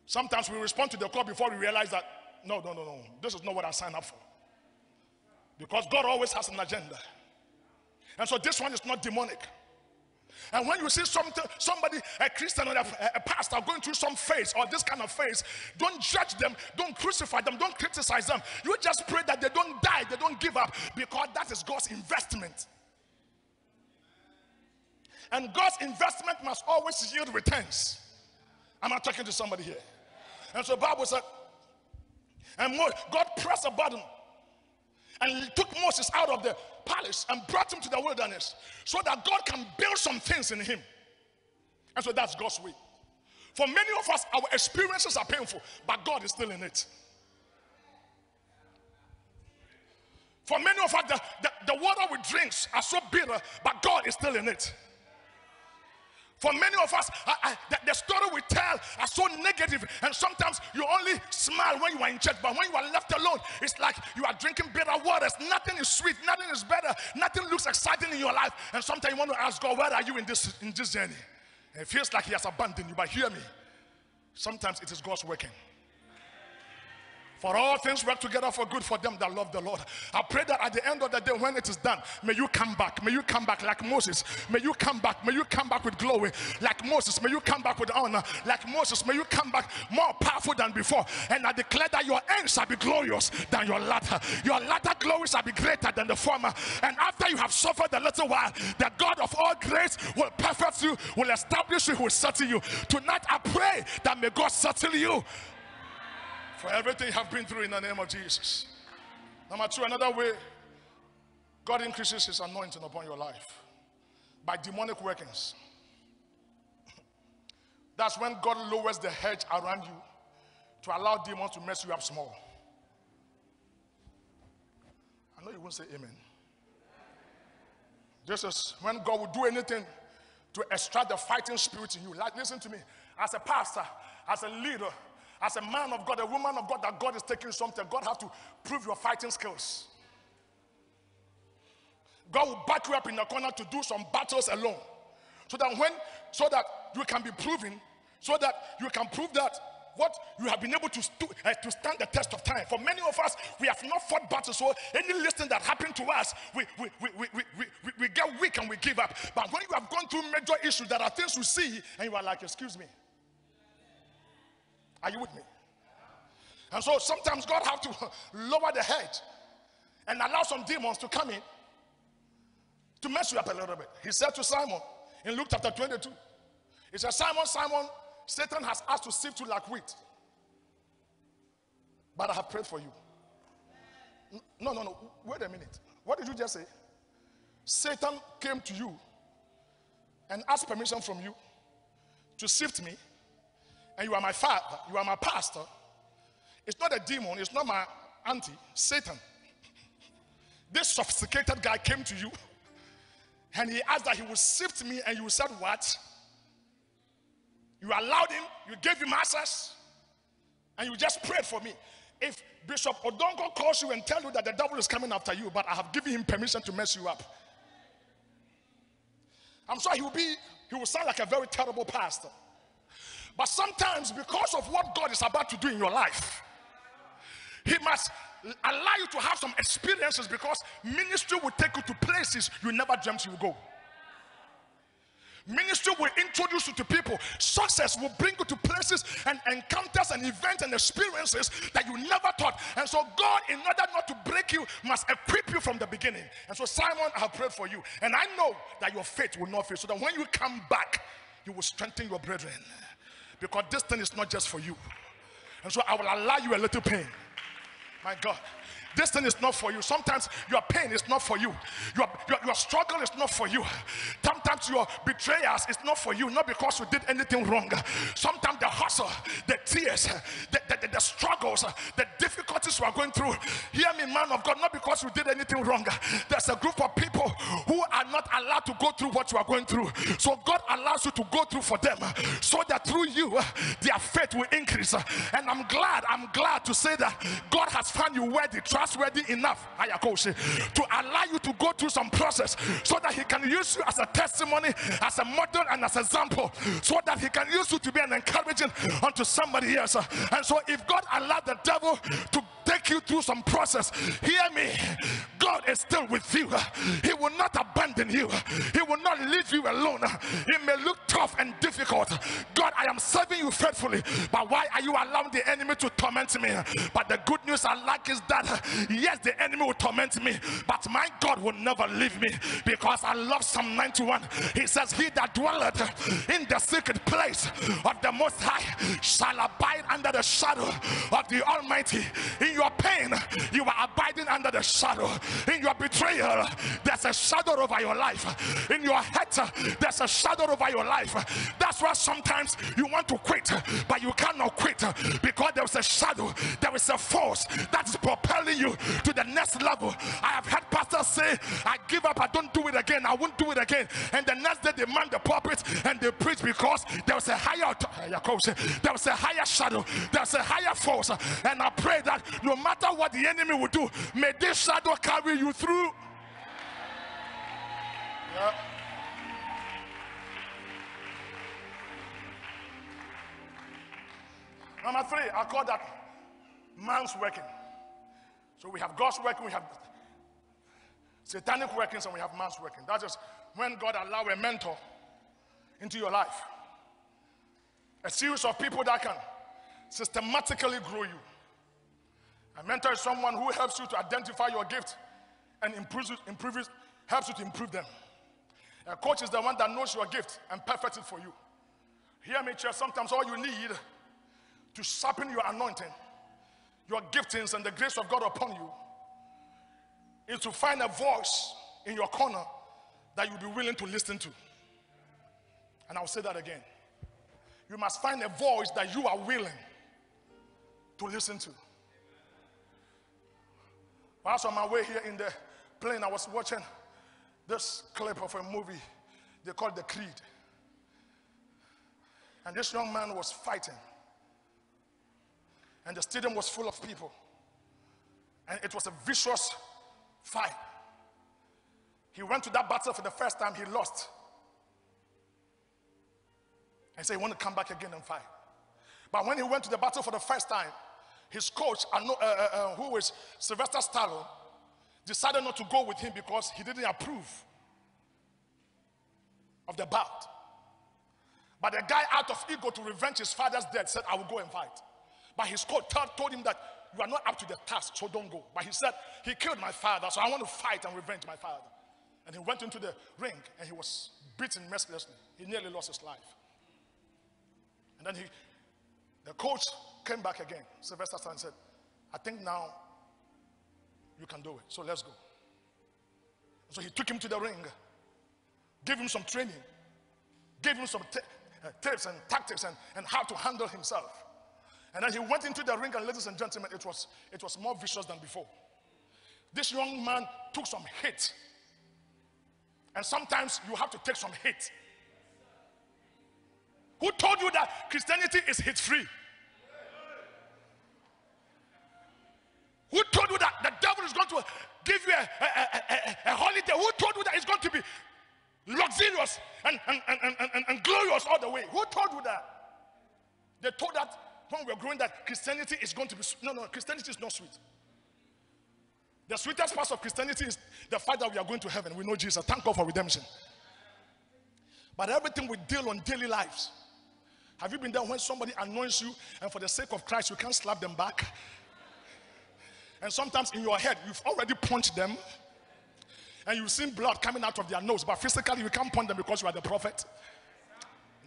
Sometimes we respond to the call before we realize that, no, no, no, no, this is not what I signed up for. Because God always has an agenda. And so this one is not demonic. And when you see something, somebody, a Christian or a, a, pastor going through some phase or this kind of phase, don't judge them, don't crucify them, don't criticize them. You just pray that they don't die, they don't give up, because that is God's investment. And God's investment must always yield returns. I'm I talking to somebody here? And so Bible said, and God pressed a button and took Moses out of the palace and brought him to the wilderness so that God can build some things in him. And so that's God's way. For many of us, our experiences are painful, but God is still in it. For many of us, the, the, the water we drink are so bitter, but God is still in it. For many of us, I, I, the, the, story we tell are so negative, and sometimes you only smile when you are in church, but when you are left alone, it's like you are drinking bitter waters. Nothing is sweet, nothing is better, nothing looks exciting in your life. And sometimes you want to ask God, Where are you in this in this journey? And it feels like He has abandoned you, but hear me. Sometimes it is God's working. For all things work together for good for them that love the Lord. I pray that at the end of the day, when it is done, may you come back. May you come back like Moses. May you come back. May you come back with glory like Moses. May you come back with honor like Moses. May you come back more powerful than before. And I declare that your end shall be glorious than your latter. Your latter glory shall be greater than the former. And after you have suffered a little while, the God of all grace will perfect you, will establish you, will settle you. Tonight I pray that may God settle you for everything you have been through in the name of Jesus. Number two, another way God increases his anointing upon your life by demonic workings. That's when God lowers the hedge around you to allow demons to mess you up small. I know you won't say amen. This is when God will do anything to extract the fighting spirit in you. Like, listen to me. As a pastor, as a leader, as a man of God, a woman of God, that God is taking something, God has to prove your fighting skills. God will back you up in the corner to do some battles alone. So that when, so that you can be proven, so that you can prove that what you have been able to, stu- uh, to stand the test of time. For many of us, we have not fought battles. So any listing that happened to us, we, we, we, we, we, we, we get weak and we give up. But when you have gone through major issues, there are things you see, and you are like, excuse me, are you with me? And so sometimes God have to lower the head and allow some demons to come in to mess you up a little bit. He said to Simon in Luke chapter 22, He said, Simon, Simon, Satan has asked to sift you like wheat. But I have prayed for you. No, no, no. Wait a minute. What did you just say? Satan came to you and asked permission from you to sift me and you are my father, you are my pastor, it's not a demon, it's not my auntie, Satan. This sophisticated guy came to you and he asked that he would sift me, and you said, What? You allowed him, you gave him access, and you just prayed for me. If Bishop Odonkor calls you and tell you that the devil is coming after you, but I have given him permission to mess you up, I'm sure he will be, he will sound like a very terrible pastor. But sometimes, because of what God is about to do in your life, He must allow you to have some experiences because ministry will take you to places you never dreamt you would go. Ministry will introduce you to people. Success will bring you to places and encounters and events and experiences that you never thought. And so, God, in order not to break you, must equip you from the beginning. And so, Simon, I have prayed for you. And I know that your faith will not fail. So that when you come back, you will strengthen your brethren because this thing is not just for you. And so I will allow you a little pain. My God. This thing is not for you. Sometimes your pain is not for you. Your, your, your struggle is not for you. Sometimes your betrayers is not for you, not because you did anything wrong. Sometimes the hustle, the tears, the, the, the struggles, the difficulties you are going through. Hear me, man of God, not because you did anything wrong. There's a group of people who are not allowed to go through what you are going through. So God allows you to go through for them so that through you, their faith will increase. And I'm glad, I'm glad to say that God has found you worthy, trustworthy enough, to allow you to go through some process so that He can use you as a testimony, as a model, and as an example, so that He can use you to be an encouraging unto somebody else. And so, if God allowed the devil to take you through some process, hear me. God God is still with you. He will not abandon you. He will not leave you alone. It may look tough and difficult. God, I am serving you faithfully, but why are you allowing the enemy to torment me? But the good news I like is that yes, the enemy will torment me, but my God will never leave me because I love Psalm 91. He says, He that dwelleth in the secret place of the Most High shall abide under the shadow of the Almighty. In your pain, you are abiding under the shadow. In your betrayal, there's a shadow over your life. In your head, there's a shadow over your life. That's why sometimes you want to quit, but you cannot quit because there's a shadow, there is a force that's propelling you to the next level. I have heard pastors say, I give up, I don't do it again, I won't do it again. And the next day they man the pulpit and they preach because there was a higher there was a higher shadow, there's a higher force. And I pray that no matter what the enemy will do, may this shadow carry you through. Yeah. Number three, I call that man's working. So we have God's working, we have satanic workings, and we have man's working. That is when God allow a mentor into your life. A series of people that can systematically grow you. A mentor is someone who helps you to identify your gift and improves improves helps you to improve them. A coach is the one that knows your gift and perfects it for you. Hear me, church. Sometimes all you need to sharpen your anointing, your giftings, and the grace of God upon you is to find a voice in your corner that you'll be willing to listen to. And I'll say that again. You must find a voice that you are willing to listen to. Whilst on my way here in the plane, I was watching this clip of a movie they called The Creed. And this young man was fighting and the stadium was full of people. And it was a vicious fight. He went to that battle for the first time, he lost. And said he wanted to come back again and fight. But when he went to the battle for the first time, his coach, uh, uh, uh, who was Sylvester Stallone, decided not to go with him because he didn't approve of the bout. But the guy, out of ego to revenge his father's death, said, I will go and fight. But his coach told him that you are not up to the task, so don't go. But he said, He killed my father, so I want to fight and revenge my father. And he went into the ring and he was beaten mercilessly. He nearly lost his life. And then he, the coach came back again. Sylvester Stallone said, I think now you can do it. So let's go. So he took him to the ring, gave him some training, gave him some uh, tips and tactics and, and how to handle himself. And then he went into the ring, and ladies and gentlemen, it was, it was more vicious than before. This young man took some hit. And sometimes you have to take some hit. Who told you that Christianity is hit free? Who told you that the devil is going to give you a, a, a, a holiday? Who told you that it's going to be luxurious and, and, and, and, and glorious all the way? Who told you that? They told that when we are growing that Christianity is going to be no, no, Christianity is not sweet. The sweetest part of Christianity is the fact that we are going to heaven. We know Jesus. Thank God for redemption. But everything we deal on daily lives. Have you been there when somebody annoys you and for the sake of Christ you can't slap them back? And sometimes in your head you've already punched them and you've seen blood coming out of their nose, but physically you can't punch them because you are the prophet.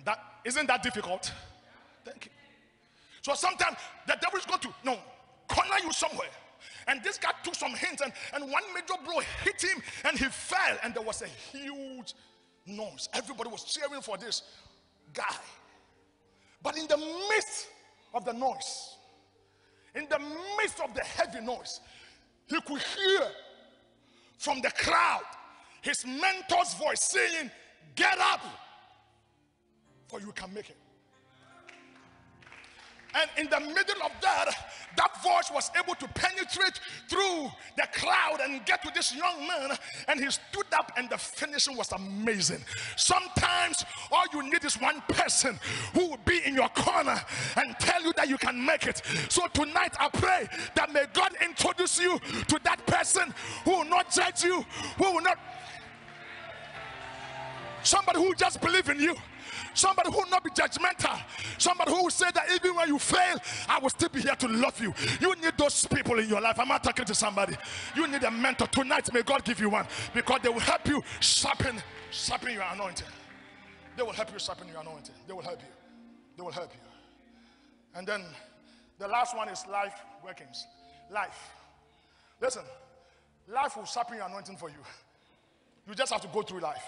That isn't that difficult? Thank you. So sometimes the devil is going to no corner you somewhere. And this guy took some hints, and, and one major blow hit him, and he fell, and there was a huge noise. Everybody was cheering for this guy. But in the midst of the noise, in the midst of the heavy noise, he could hear from the crowd his mentor's voice saying, Get up, for you can make it. And in the middle of that, that voice was able to penetrate through the crowd and get to this young man. And he stood up, and the finishing was amazing. Sometimes all you need is one person who will be in your corner and tell you that you can make it. So tonight, I pray that may God introduce you to that person who will not judge you, who will not. Somebody who just believe in you. Somebody who will not be judgmental. Somebody who will say that even when you fail, I will still be here to love you. You need those people in your life. I'm not talking to somebody. You need a mentor. Tonight, may God give you one because they will help you sharpen, sharpen your anointing. They will help you sharpen your anointing. They will help you. They will help you. And then the last one is life workings. Life. Listen, life will sharpen your anointing for you. You just have to go through life.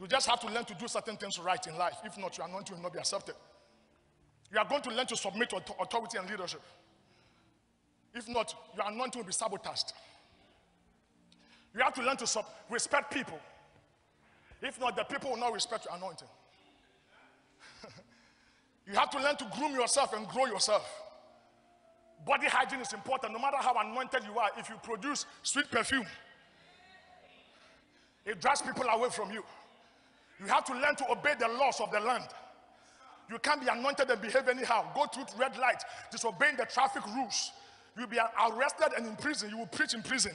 You just have to learn to do certain things right in life. If not, your anointing will not be accepted. You are going to learn to submit to authority and leadership. If not, your anointing will be sabotaged. You have to learn to sub- respect people. If not, the people will not respect your anointing. you have to learn to groom yourself and grow yourself. Body hygiene is important. No matter how anointed you are, if you produce sweet perfume, it drives people away from you. You have to learn to obey the laws of the land. You can't be anointed and behave anyhow. Go through red light, disobeying the traffic rules. You'll be arrested and in prison. You will preach in prison,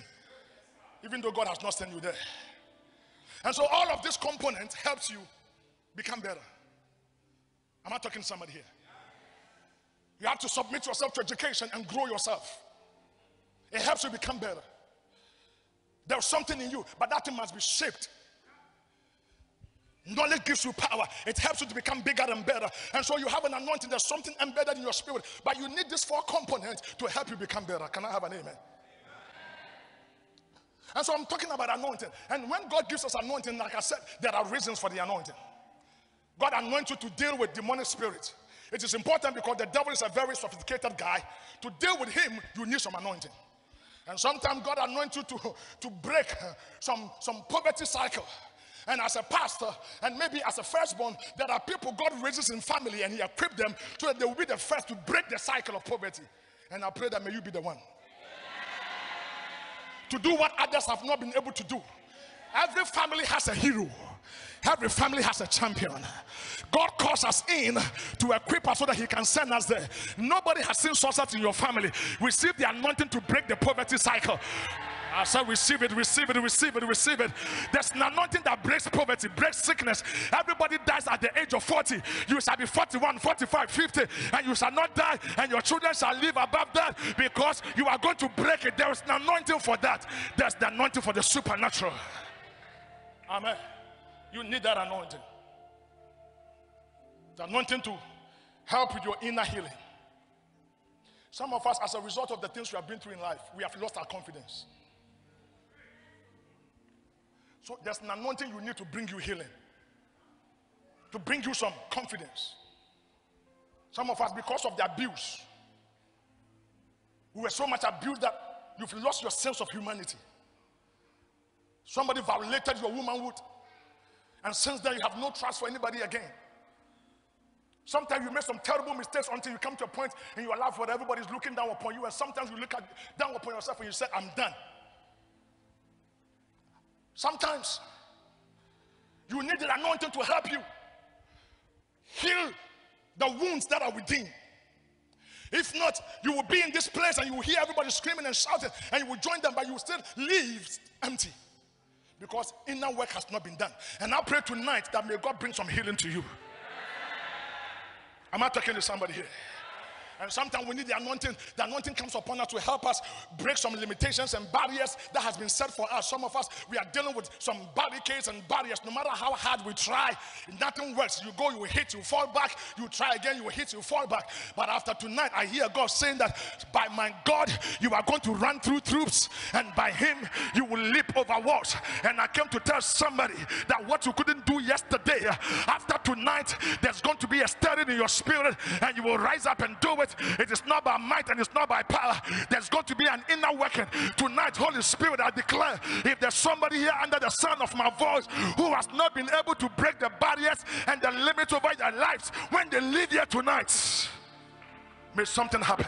even though God has not sent you there. And so all of this component helps you become better. Am I talking to somebody here? You have to submit yourself to education and grow yourself. It helps you become better. There's something in you, but that thing must be shaped Knowledge gives you power. It helps you to become bigger and better. And so you have an anointing. There's something embedded in your spirit. But you need this four components to help you become better. Can I have an amen? And so I'm talking about anointing. And when God gives us anointing, like I said, there are reasons for the anointing. God anoints you to deal with demonic spirits. It is important because the devil is a very sophisticated guy. To deal with him, you need some anointing. And sometimes God anoints you to, to break some, some poverty cycle. And as a pastor, and maybe as a firstborn, there are people God raises in family and He equipped them so that they will be the first to break the cycle of poverty. And I pray that may you be the one to do what others have not been able to do. Every family has a hero. Every family has a champion. God calls us in to equip us so that He can send us there. Nobody has seen success in your family. Receive the anointing to break the poverty cycle. I said, receive it, receive it, receive it, receive it. There's an anointing that breaks poverty, breaks sickness. Everybody dies at the age of 40. You shall be 41, 45, 50, and you shall not die, and your children shall live above that because you are going to break it. There is an anointing for that. There's the anointing for the supernatural. Amen. You need that anointing. The anointing to help with your inner healing. Some of us, as a result of the things we have been through in life, we have lost our confidence. So there's an anointing you need to bring you healing, to bring you some confidence. Some of us, because of the abuse, we were so much abused that you've lost your sense of humanity. Somebody violated your womanhood, and since then you have no trust for anybody again. Sometimes you make some terrible mistakes until you come to a point in your life where everybody's looking down upon you, and sometimes you look at, down upon yourself and you say, I'm done. Sometimes you need the anointing to help you heal the wounds that are within. If not, you will be in this place and you will hear everybody screaming and shouting, and you will join them, but you will still leave empty because inner work has not been done. And I pray tonight that may God bring some healing to you. Am I talking to somebody here? And sometimes we need the anointing. The anointing comes upon us to help us break some limitations and barriers that has been set for us. Some of us, we are dealing with some barricades and barriers. No matter how hard we try, nothing works. You go, you hit, you fall back. You try again, you hit, you fall back. But after tonight, I hear God saying that by my God, you are going to run through troops, and by Him, you will leap over walls. And I came to tell somebody that what you couldn't do yesterday, after tonight, there's going to be a stirring in your spirit, and you will rise up and do it it is not by might and it's not by power. There's going to be an inner working. Tonight, Holy Spirit, I declare if there's somebody here under the sound of my voice who has not been able to break the barriers and the limits over their lives, when they leave here tonight, may something happen.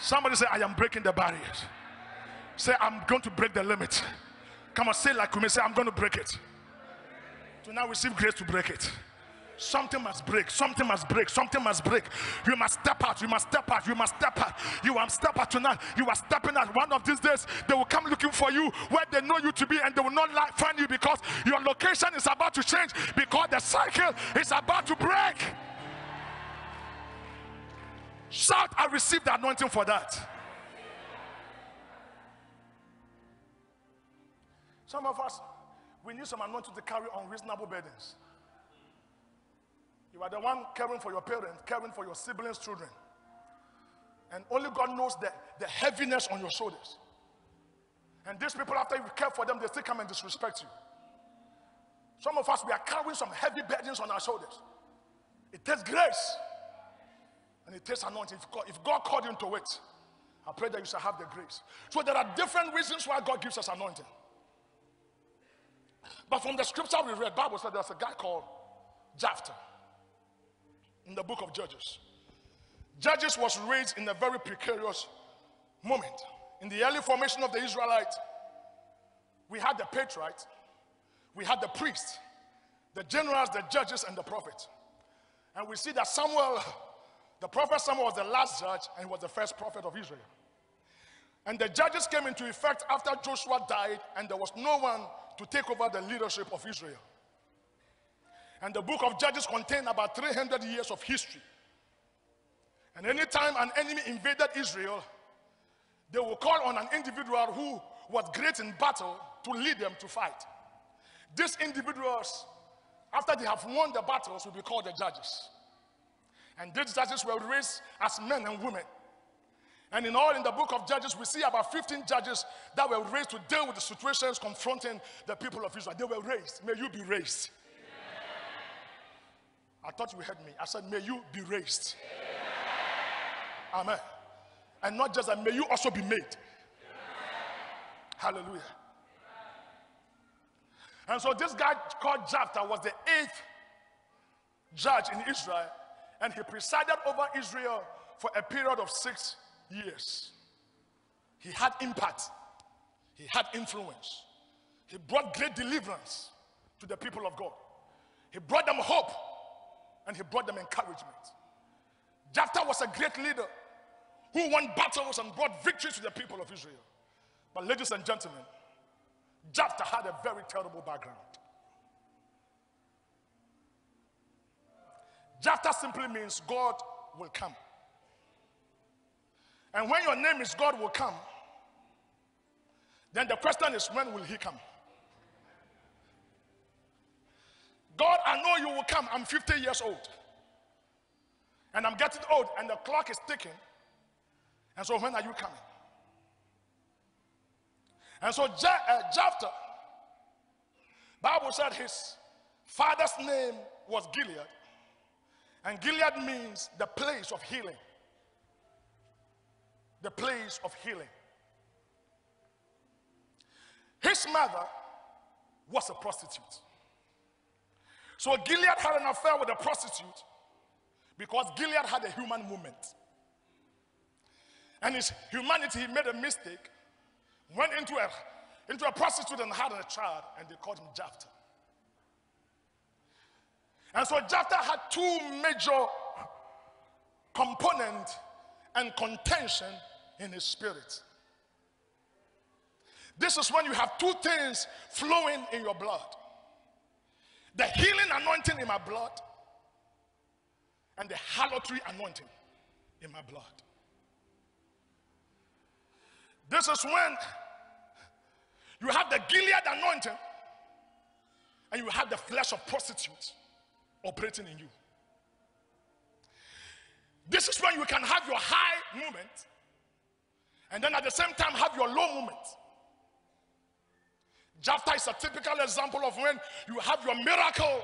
Somebody say, I am breaking the barriers. Say, I'm going to break the limit. Come on, say like me. Say, I'm going to break it. To now receive grace to break it. Something must break. Something must break. Something must break. You must step out. You must step out. You must step out. You must step out tonight. You are stepping out. One of these days, they will come looking for you where they know you to be, and they will not find you because your location is about to change because the cycle is about to break. Shout, I received the anointing for that. Some of us, we need some anointing to carry unreasonable burdens. You are the one caring for your parents, caring for your siblings' children. And only God knows the, the heaviness on your shoulders. And these people, after you care for them, they still come and disrespect you. Some of us, we are carrying some heavy burdens on our shoulders. It takes grace and it takes anointing. If God, if God called you into it, I pray that you shall have the grace. So there are different reasons why God gives us anointing. But from the scripture we read, Bible said there's a guy called Jephthah in the book of Judges. Judges was raised in a very precarious moment. In the early formation of the Israelites, we had the patriarchs, we had the priests, the generals, the judges, and the prophets. And we see that Samuel, the prophet Samuel was the last judge and he was the first prophet of Israel. And the judges came into effect after Joshua died, and there was no one to take over the leadership of Israel. And the book of Judges contained about 300 years of history. And anytime an enemy invaded Israel, they will call on an individual who was great in battle to lead them to fight. These individuals, after they have won the battles, will be called the judges. And these judges were raised as men and women. And in all, in the book of Judges, we see about 15 judges that were raised to deal with the situations confronting the people of Israel. They were raised. May you be raised. I thought you heard me. I said, May you be raised. Amen. And not just that, may you also be made. Hallelujah. And so this guy called Jephthah was the eighth judge in Israel, and he presided over Israel for a period of six years. He had impact, he had influence, he brought great deliverance to the people of God, he brought them hope and he brought them encouragement. Jephthah was a great leader who won battles and brought victory to the people of Israel. But, ladies and gentlemen, Jephthah had a very terrible background. Jephthah simply means God will come. And when your name is God will come, then the question is when will he come? God, I know you will come. I'm 50 years old. And I'm getting old, and the clock is ticking. And so, when are you coming? And so, Je- uh, Jephthah, Bible said his father's name was Gilead, and Gilead means the place of healing. The place of healing. His mother was a prostitute. So Gilead had an affair with a prostitute because Gilead had a human moment. And his humanity, he made a mistake, went into a, into a prostitute and had a child, and they called him Jephthah. And so Jephthah had two major components and contention in his spirit. This is when you have two things flowing in your blood the healing anointing in my blood and the halotry anointing in my blood. This is when you have the Gilead anointing and you have the flesh of prostitutes operating in you. This is when you can have your high moment and then at the same time have your low moment. Jephthah is a typical example of when you have your miracle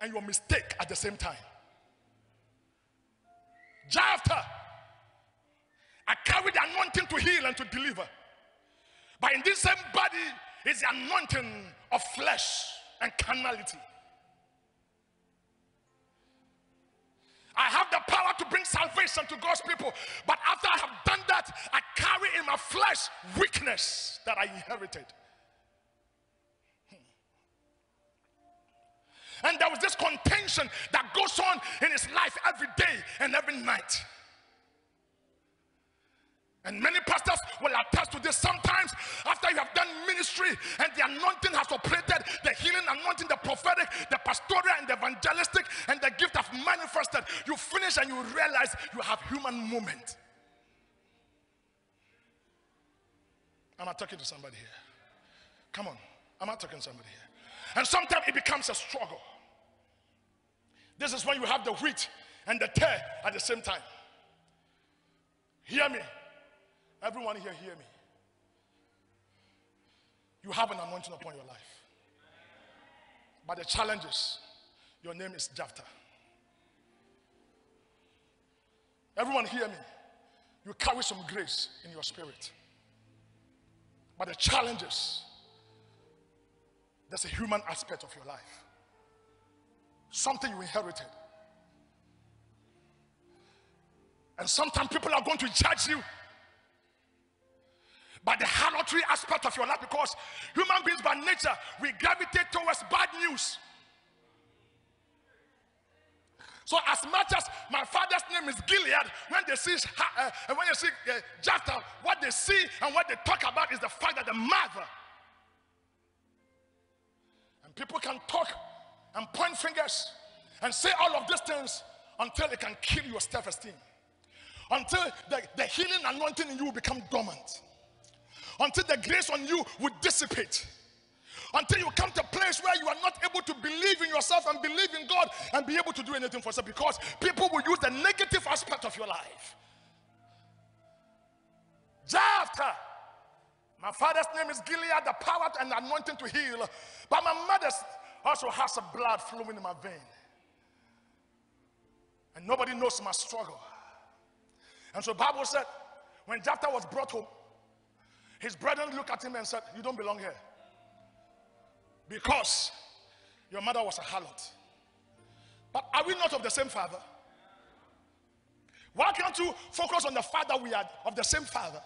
and your mistake at the same time. Jephthah, I carry the anointing to heal and to deliver. But in this same body is the anointing of flesh and carnality. I have the power to bring salvation to God's people. But after I have done that, I carry in my flesh weakness that I inherited. And there was this contention that goes on in his life every day and every night. And many pastors will attest to this. Sometimes, after you have done ministry and the anointing has operated, the healing anointing, the prophetic, the pastoral, and the evangelistic, and the gift have manifested, you finish and you realize you have human moment. Am I talking to somebody here? Come on. Am I talking to somebody here? And sometimes it becomes a struggle. This is when you have the wheat and the tare at the same time. Hear me. Everyone here, hear me. You have an anointing upon your life. But the challenge is your name is Jephthah. Everyone, hear me. You carry some grace in your spirit. But the challenge is there's a human aspect of your life, something you inherited. And sometimes people are going to judge you by the harlotry aspect of your life because human beings by nature we gravitate towards bad news. So as much as my father's name is Gilead, when they see uh, when they see uh, Jephthah, what they see and what they talk about is the fact that the mother. And people can talk and point fingers and say all of these things until it can kill your self-esteem. Until the, the healing anointing in you will become dormant until the grace on you would dissipate. Until you come to a place where you are not able to believe in yourself and believe in God and be able to do anything for yourself because people will use the negative aspect of your life. Jephthah. My father's name is Gilead, the power and anointing to heal. But my mother's also has a blood flowing in my vein. And nobody knows my struggle. And so Bible said, when Jephthah was brought home, his brethren looked at him and said, You don't belong here. Because your mother was a harlot. But are we not of the same father? Why can't you focus on the father we are of the same father?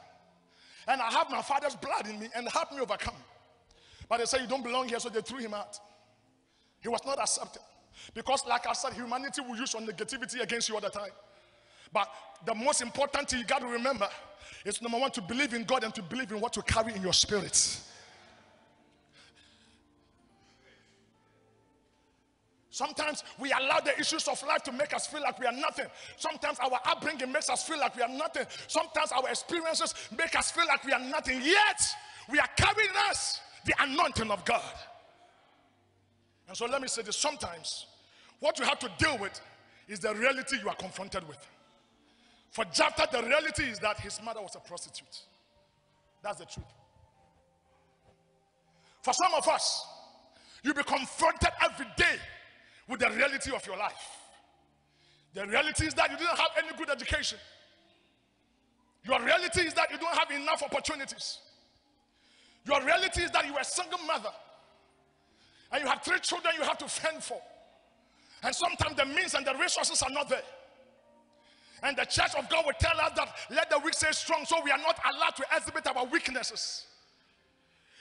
And I have my father's blood in me and help me overcome. But they said, you don't belong here, so they threw him out. He was not accepted. Because, like I said, humanity will use your negativity against you all the time. But the most important thing you got to remember is number one, to believe in God and to believe in what you carry in your spirit. Sometimes we allow the issues of life to make us feel like we are nothing. Sometimes our upbringing makes us feel like we are nothing. Sometimes our experiences make us feel like we are nothing. Yet, we are carrying us the anointing of God. And so let me say this sometimes what you have to deal with is the reality you are confronted with. For Jephthah, the reality is that his mother was a prostitute. That's the truth. For some of us, you'll be confronted every day with the reality of your life. The reality is that you didn't have any good education. Your reality is that you don't have enough opportunities. Your reality is that you are a single mother and you have three children you have to fend for. And sometimes the means and the resources are not there. And the church of God will tell us that let the weak say strong, so we are not allowed to exhibit our weaknesses.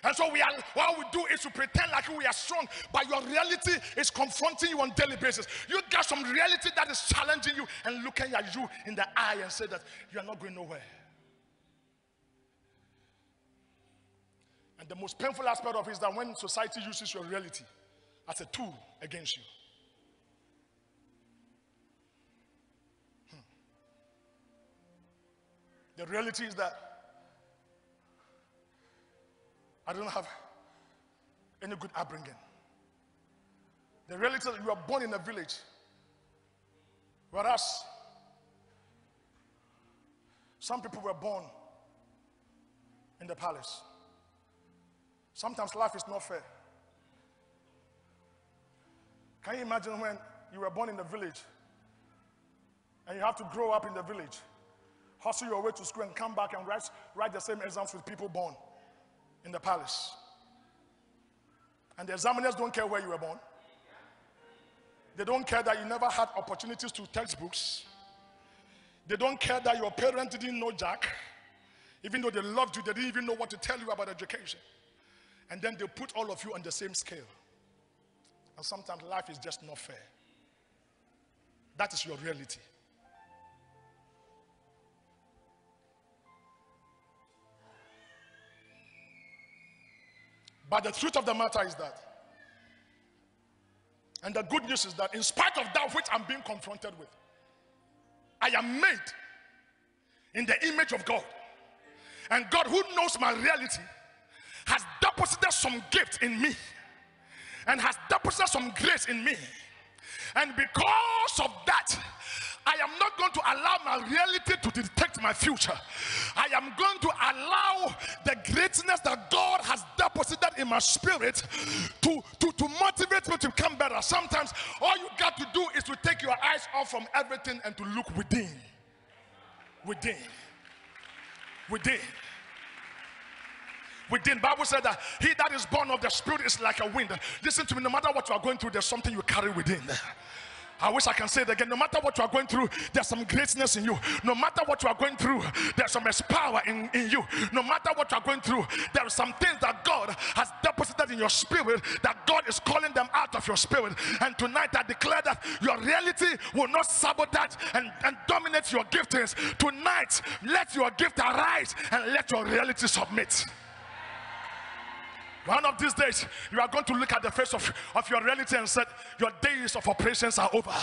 And so we are what we do is to pretend like we are strong, but your reality is confronting you on daily basis. You got some reality that is challenging you and looking at you in the eye and say that you are not going nowhere. And the most painful aspect of it is that when society uses your reality as a tool against you. Hmm. The reality is that I don't have any good upbringing. The reality is that you are born in a village, whereas some people were born in the palace. Sometimes life is not fair. Can you imagine when you were born in the village and you have to grow up in the village? hustle your way to school and come back and write, write the same exams with people born in the palace. And the examiners don't care where you were born. They don't care that you never had opportunities to textbooks. They don't care that your parents didn't know Jack. Even though they loved you, they didn't even know what to tell you about education. And then they put all of you on the same scale. And sometimes life is just not fair. That is your reality. But the truth of the matter is that, and the good news is that, in spite of that which I'm being confronted with, I am made in the image of God. And God, who knows my reality, deposited some gift in me and has deposited some grace in me. And because of that, I am not going to allow my reality to detect my future. I am going to allow the greatness that God has deposited in my spirit to, to, to motivate me to become better. Sometimes all you got to do is to take your eyes off from everything and to look within. Within. Within within. Bible said that he that is born of the spirit is like a wind. Listen to me, no matter what you are going through, there's something you carry within. I wish I can say it again. No matter what you are going through, there's some greatness in you. No matter what you are going through, there's some power in, in you. No matter what you are going through, there are some things that God has deposited in your spirit that God is calling them out of your spirit. And tonight I declare that your reality will not sabotage and, and dominate your giftings. Tonight, let your gift arise and let your reality submit. One of these days, you are going to look at the face of, of your reality and say, Your days of operations are over.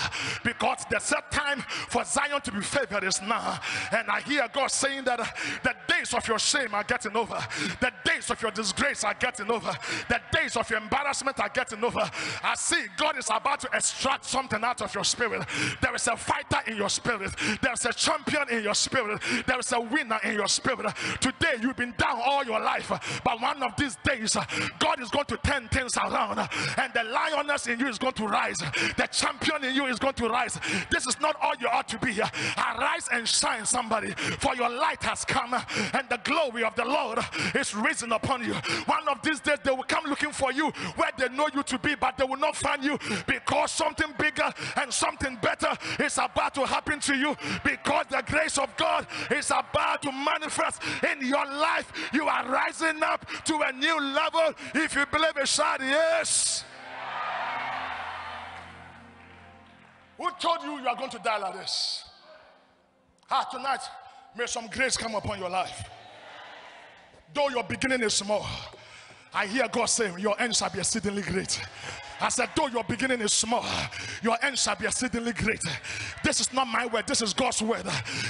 Because the set time for Zion to be favored is now. And I hear God saying that the days of your shame are getting over, the days of your disgrace are getting over, the days of your embarrassment are getting over. I see God is about to extract something out of your spirit. There is a fighter in your spirit, there is a champion in your spirit, there is a winner in your spirit. Today, you've been down all your life, but one of these days, God is going to turn things around, and the lioness in you is going to rise, the champion in you is going to rise. This is not all you ought to be. Arise and shine, somebody, for your light has come, and the glory of the Lord is risen upon you. One of these days, they will come looking for you where they know you to be, but they will not find you because something bigger and something better is about to happen to you because the grace of God is about to manifest in your life. You are rising up to a new level if you believe it, shout yes. Who told you you are going to die like this? Ah, tonight, may some grace come upon your life. Though your beginning is small, I hear God saying, Your end shall be exceedingly great. I said, though your beginning is small, your end shall be exceedingly great. This is not my word, this is God's word.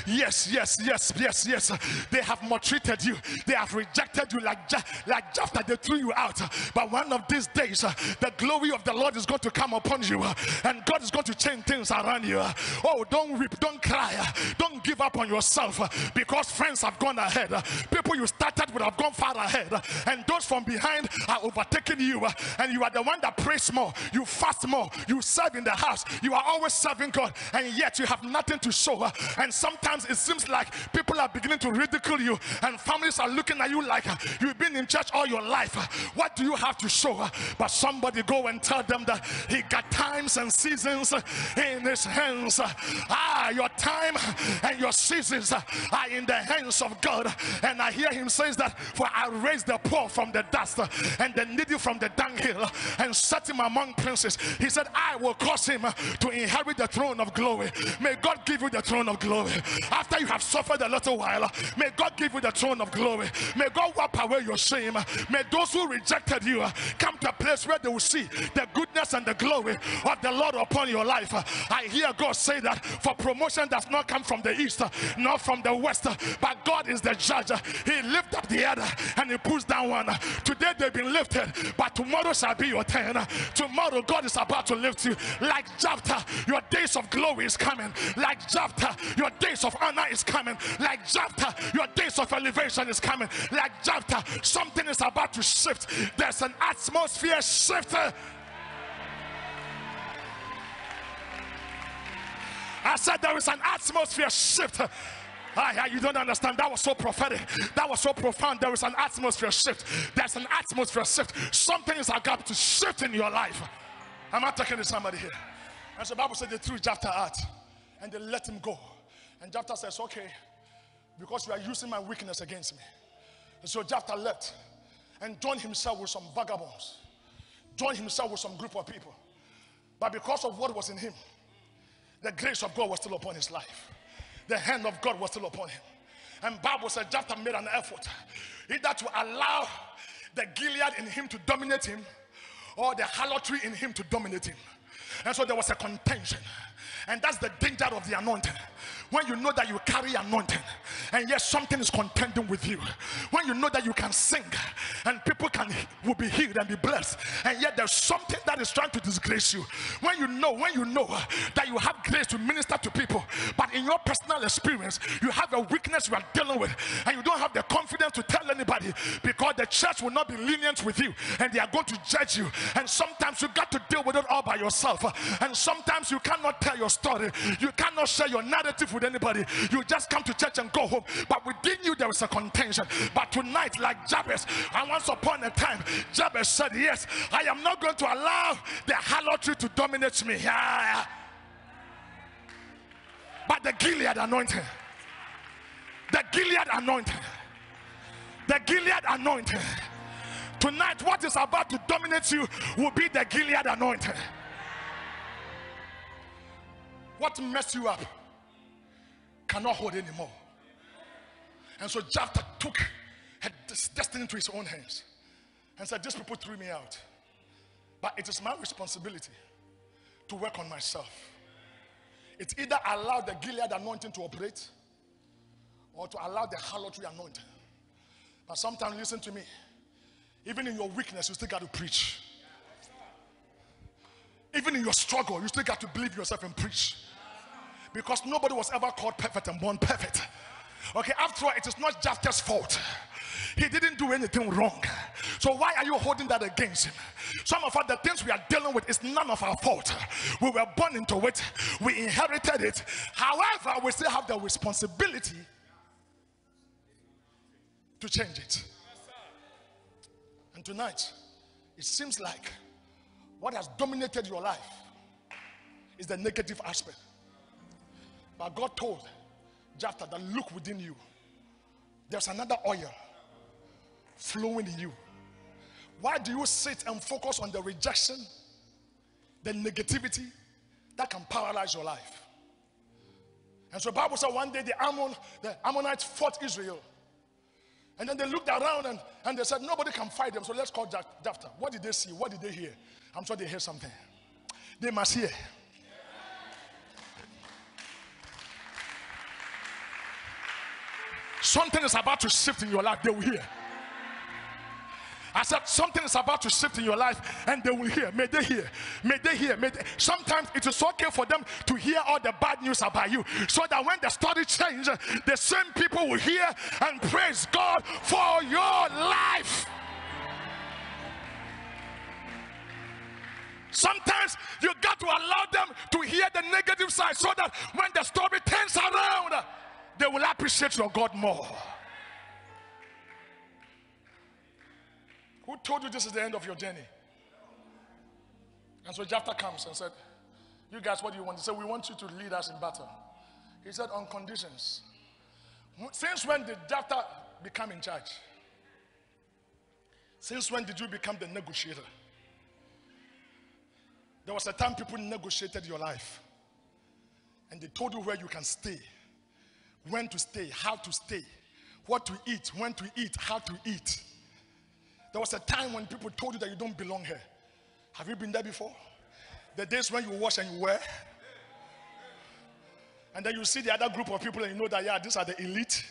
Yes, yes, yes, yes, yes. They have maltreated you, they have rejected you like, like Jephthah, they threw you out. But one of these days, the glory of the Lord is going to come upon you, and God is going to change things around you. Oh, don't weep, don't cry, don't give up on yourself because friends have gone ahead. People you started with have gone far ahead, and those from behind are overtaking you, and you are the one that prays more more, you fast more, you serve in the house, you are always serving God, and yet you have nothing to show. And sometimes it seems like people are beginning to ridicule you, and families are looking at you like uh, you've been in church all your life. Uh, what do you have to show? But somebody go and tell them that He got times and seasons uh, in His hands. Ah, your time and your seasons are in the hands of God. And I hear Him says that, For I raised the poor from the dust and the needy from the dunghill and set him princes. He said, I will cause him uh, to inherit the throne of glory. May God give you the throne of glory. After you have suffered a little while, uh, may God give you the throne of glory. May God wipe away your shame. May those who rejected you uh, come to a place where they will see the goodness and the glory of the Lord upon your life. I hear God say that for promotion does not come from the east, not from the west, but God is the judge. He lifts up the other and he pulls down one. Today they've been lifted, but tomorrow shall be your turn. Tomorrow, God is about to lift you. Like Jephthah, your days of glory is coming. Like Jephthah, your days of honor is coming. Like Jephthah, your days of elevation is coming. Like Jephthah, something is about to shift. There's an atmosphere shift. I said there is an atmosphere shift. Ah, you don't understand. That was so prophetic. That was so profound. There is an atmosphere shift. There's an atmosphere shift. Something is about to shift in your life. Am I talking to somebody here? And so the Bible said they threw Jephthah out and they let him go. And Jephthah says, Okay, because you are using my weakness against me. And so Jephthah left and joined himself with some vagabonds, joined himself with some group of people. But because of what was in him, the grace of God was still upon his life. The hand of God was still upon him. And Bible said Jephthah made an effort either to allow the Gilead in him to dominate him or the harlotry in him to dominate him. And so there was a contention. And that's the danger of the anointing. When you know that you carry anointing and yet something is contending with you. When you know that you can sing and people can will be healed and be blessed. And yet there's something that is trying to disgrace you. When you know, when you know that you have grace to minister to people, but in your personal experience, you have a weakness you are dealing with, and you don't have the confidence to tell anybody because the church will not be lenient with you and they are going to judge you. And sometimes you got to deal with it all by yourself. And sometimes you cannot tell your story, you cannot share your narrative with anybody. You just come to church and go home. But within you, there is a contention. But tonight, like Jabez, and once upon a time, Jabez said, Yes, I am not going to allow the harlotry to dominate me. Yeah. But the Gilead anointing, the Gilead anointing, the Gilead anointing. Tonight, what is about to dominate you will be the Gilead anointing. What messed you up cannot hold anymore. And so Jephthah took his destiny into his own hands and said, These people threw me out. But it is my responsibility to work on myself. It's either allow the Gilead anointing to operate or to allow the harlotry anointing. But sometimes, listen to me, even in your weakness, you still got to preach. Even in your struggle, you still got to believe yourself and preach because nobody was ever called perfect and born perfect. Okay, after all, it is not Jephthah's fault. He didn't do anything wrong. So why are you holding that against him? Some of us, the things we are dealing with is none of our fault. We were born into it. We inherited it. However, we still have the responsibility to change it. And tonight, it seems like what has dominated your life is the negative aspect. But God told Jephthah that look within you. There's another oil flowing in you. Why do you sit and focus on the rejection, the negativity that can paralyze your life? And so Bible said one day the Ammon, the Ammonites fought Israel. And then they looked around and, and they said, nobody can fight them. So let's call Jephthah. What did they see? What did they hear? I'm sure they heard something. They must hear. Something is about to shift in your life, they will hear. I said something is about to shift in your life and they will hear. May they hear. May they hear. May they. Sometimes it is okay for them to hear all the bad news about you so that when the story changes, the same people will hear and praise God for your life. Sometimes you got to allow them to hear the negative side so that when the story turns around, they will appreciate your God more. Who told you this is the end of your journey? And so Jephthah comes and said, You guys, what do you want? He said, We want you to lead us in battle. He said, On conditions. Since when did Jephthah become in charge? Since when did you become the negotiator? There was a time people negotiated your life and they told you where you can stay when to stay, how to stay, what to eat, when to eat, how to eat. There was a time when people told you that you don't belong here. Have you been there before? The days when you wash and you wear. And then you see the other group of people and you know that, yeah, these are the elite.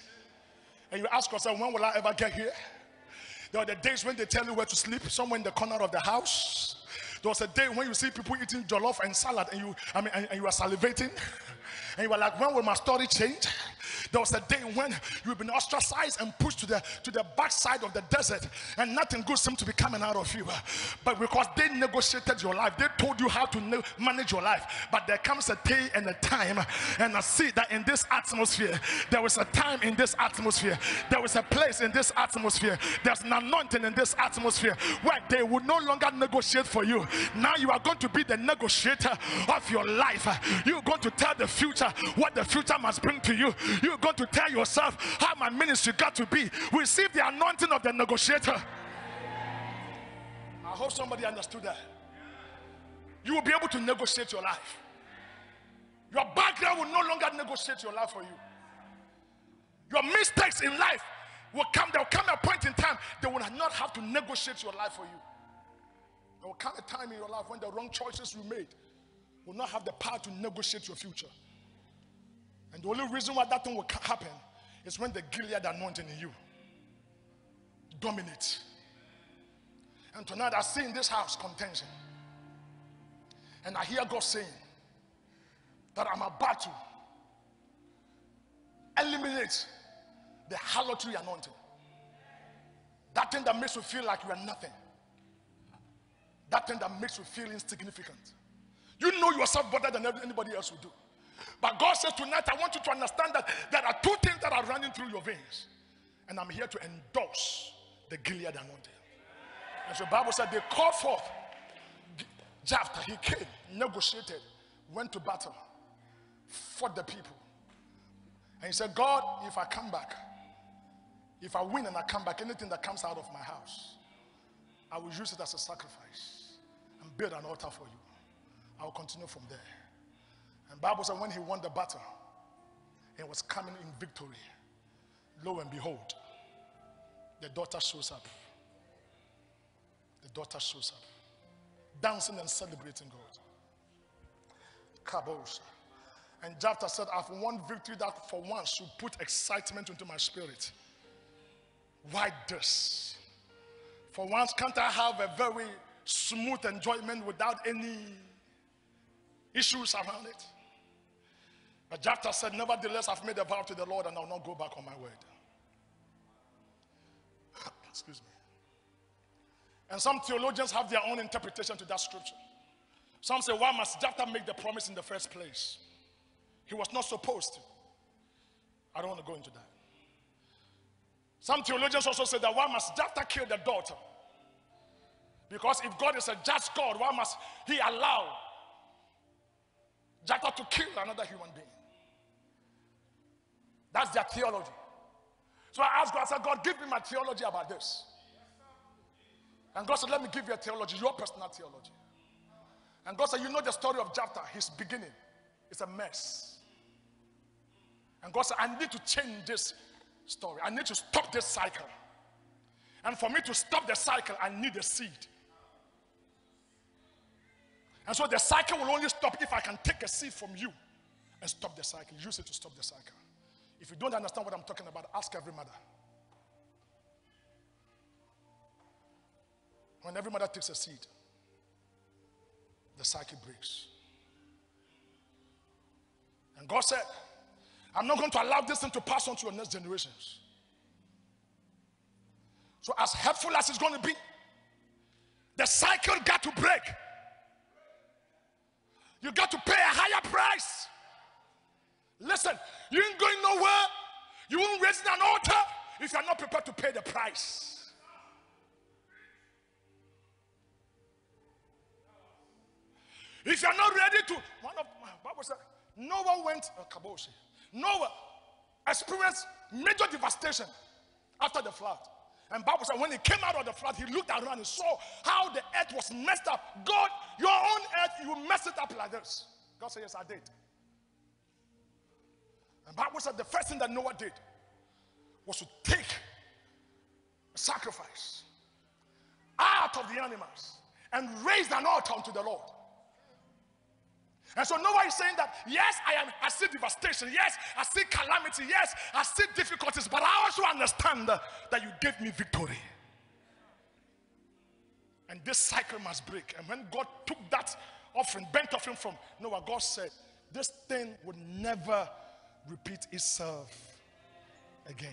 And you ask yourself, when will I ever get here? There are the days when they tell you where to sleep, somewhere in the corner of the house. There was a day when you see people eating jollof and salad and you, I mean, and, and you are salivating. And you are like, when will my story change? There was a day when you've been ostracized and pushed to the to the backside of the desert, and nothing good seemed to be coming out of you. But because they negotiated your life, they told you how to manage your life. But there comes a day and a time, and I see that in this atmosphere, there was a time in this atmosphere, there was a place in this atmosphere, there's an anointing in this atmosphere where they would no longer negotiate for you. Now you are going to be the negotiator of your life. You're going to tell the future what the future must bring to you. You're going to tell yourself how my ministry got to be. Receive the anointing of the negotiator. I hope somebody understood that. You will be able to negotiate your life. Your background will no longer negotiate your life for you. Your mistakes in life will come. There will come a point in time they will not have to negotiate your life for you. There will come a time in your life when the wrong choices you made will not have the power to negotiate your future. And the only reason why that thing will happen is when the Gilead anointing in you dominates. And tonight I see in this house contention. And I hear God saying that I'm about to eliminate the harlotry anointing. That thing that makes you feel like you are nothing. That thing that makes you feel insignificant. You know yourself better than anybody else will do. But God says tonight, I want you to understand that there are two things that are running through your veins. And I'm here to endorse the Gilead anointing. So the Bible said they called forth Jephthah. He came, negotiated, went to battle, fought the people. And he said, God, if I come back, if I win and I come back, anything that comes out of my house, I will use it as a sacrifice and build an altar for you. I will continue from there. And Bible said when he won the battle he was coming in victory, lo and behold, the daughter shows up. The daughter shows up, dancing and celebrating God. Kabosha. And Jephthah said, I've won victory that for once should put excitement into my spirit. Why this? For once, can't I have a very smooth enjoyment without any issues around it? But Jephthah said, Nevertheless, I've made a vow to the Lord and I'll not go back on my word. Excuse me. And some theologians have their own interpretation to that scripture. Some say, Why must Jephthah make the promise in the first place? He was not supposed to. I don't want to go into that. Some theologians also say that why must Jephthah kill the daughter? Because if God is a just God, why must He allow Jephthah to kill another human being? That's their theology. So I asked God, I said, God, give me my theology about this. And God said, Let me give you a theology, your personal theology. And God said, You know the story of Jephthah, his beginning It's a mess. And God said, I need to change this story. I need to stop this cycle. And for me to stop the cycle, I need a seed. And so the cycle will only stop if I can take a seed from you and stop the cycle. Use it to stop the cycle. If you don't understand what I'm talking about, ask every mother. When every mother takes a seed, the cycle breaks. And God said, I'm not going to allow this thing to pass on to your next generations. So, as helpful as it's going to be, the cycle got to break. You got to pay a higher price. Listen, you ain't going nowhere. You won't raise an altar if you're not prepared to pay the price. If you're not ready to, one of my Bible said, Noah went, uh, Kaboshi, Noah experienced major devastation after the flood. And Bible said when he came out of the flood, he looked around and saw how the earth was messed up. God, your own earth, you messed it up like this. God said, Yes, I did. And Bible said the first thing that Noah did was to take a sacrifice out of the animals and raise an altar unto the Lord. And so Noah is saying that yes, I am I see devastation, yes, I see calamity, yes, I see difficulties, but I also understand that, that you gave me victory. And this cycle must break. And when God took that offering, burnt offering from Noah, God said, This thing would never repeat itself again.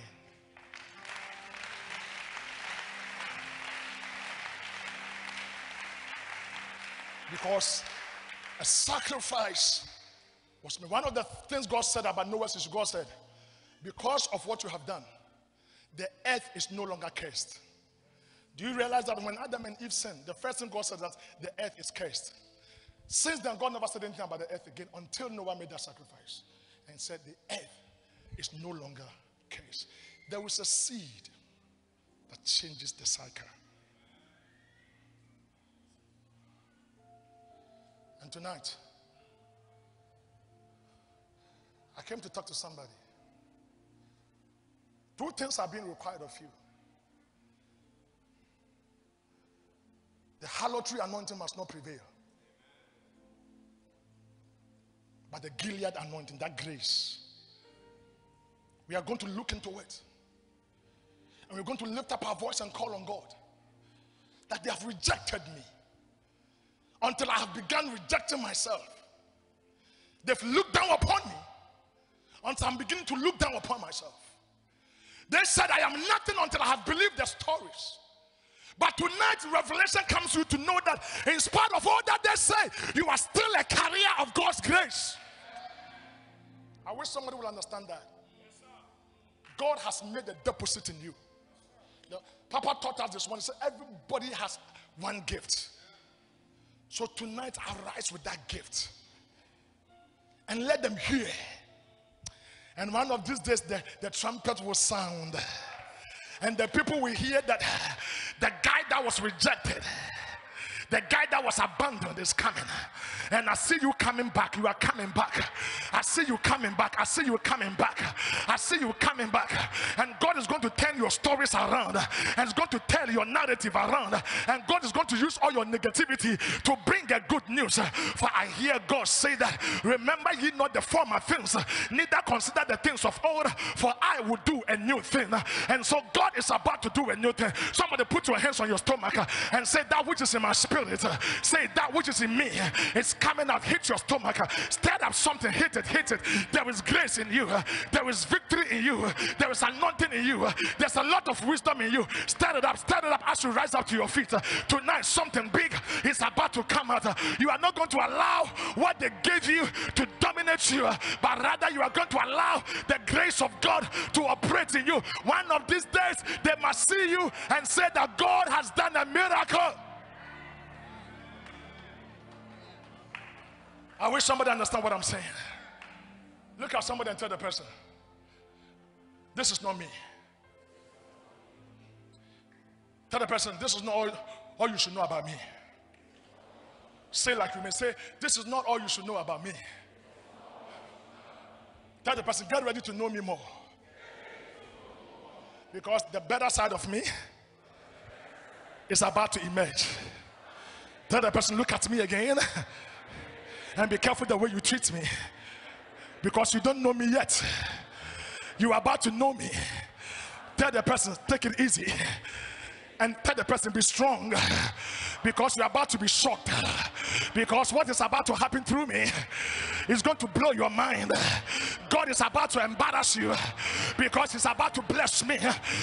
Because a sacrifice was made. One of the things God said about Noah is God said, because of what you have done, the earth is no longer cursed. Do you realize that when Adam and Eve sinned, the first thing God said that the earth is cursed? Since then, God never said anything about the earth again until Noah made that sacrifice and said the earth is no longer cursed. There is a seed that changes the cycle. And tonight, I came to talk to somebody. Two things are being required of you. The harlotry anointing must not prevail. But the Gilead anointing, that grace, we are going to look into it. And we're going to lift up our voice and call on God that they have rejected me until I have begun rejecting myself. They've looked down upon me until I'm beginning to look down upon myself. They said, I am nothing until I have believed their stories. But tonight, revelation comes to you to know that in spite of all that they say, you are still a carrier of God's grace. I wish somebody will understand that. God has made a deposit in you. Papa taught us this one. He said, Everybody has one gift. So tonight, arise with that gift and let them hear. And one of these days, the, the trumpet will sound, and the people will hear that the guy that was rejected the guy that was abandoned is coming. And I see you coming back. You are coming back. I see you coming back. I see you coming back. I see you coming back. And God is going to turn your stories around and is going to tell your narrative around. And God is going to use all your negativity to bring the good news. For I hear God say that remember ye not the former things, neither consider the things of old, for I will do a new thing. And so God is about to do a new thing. Somebody put your hands on your stomach and say that which is in my spirit spirit. Uh, say that which is in me it's coming out. Hit your stomach. Stand up something. Hit it. Hit it. There is grace in you. There is victory in you. There is anointing in you. There's a lot of wisdom in you. Stand it up. Stand it up as you rise up to your feet. Tonight, something big is about to come out. You are not going to allow what they gave you to dominate you, but rather you are going to allow the grace of God to operate in you. One of these days, they must see you and say that God has done a miracle. I wish somebody understand what I'm saying. Look at somebody and tell the person, this is not me. Tell the person, this is not all, all you should know about me. Say like you may say, this is not all you should know about me. Tell the person, get ready to know me more. Because the better side of me is about to emerge. Tell the person, look at me again. And be careful the way you treat me. Because you don't know me yet. You are about to know me. Tell the person, take it easy. And tell the person, be strong. Because you're about to be shocked. Because what is about to happen through me is going to blow your mind. God is about to embarrass you because He's about to bless me.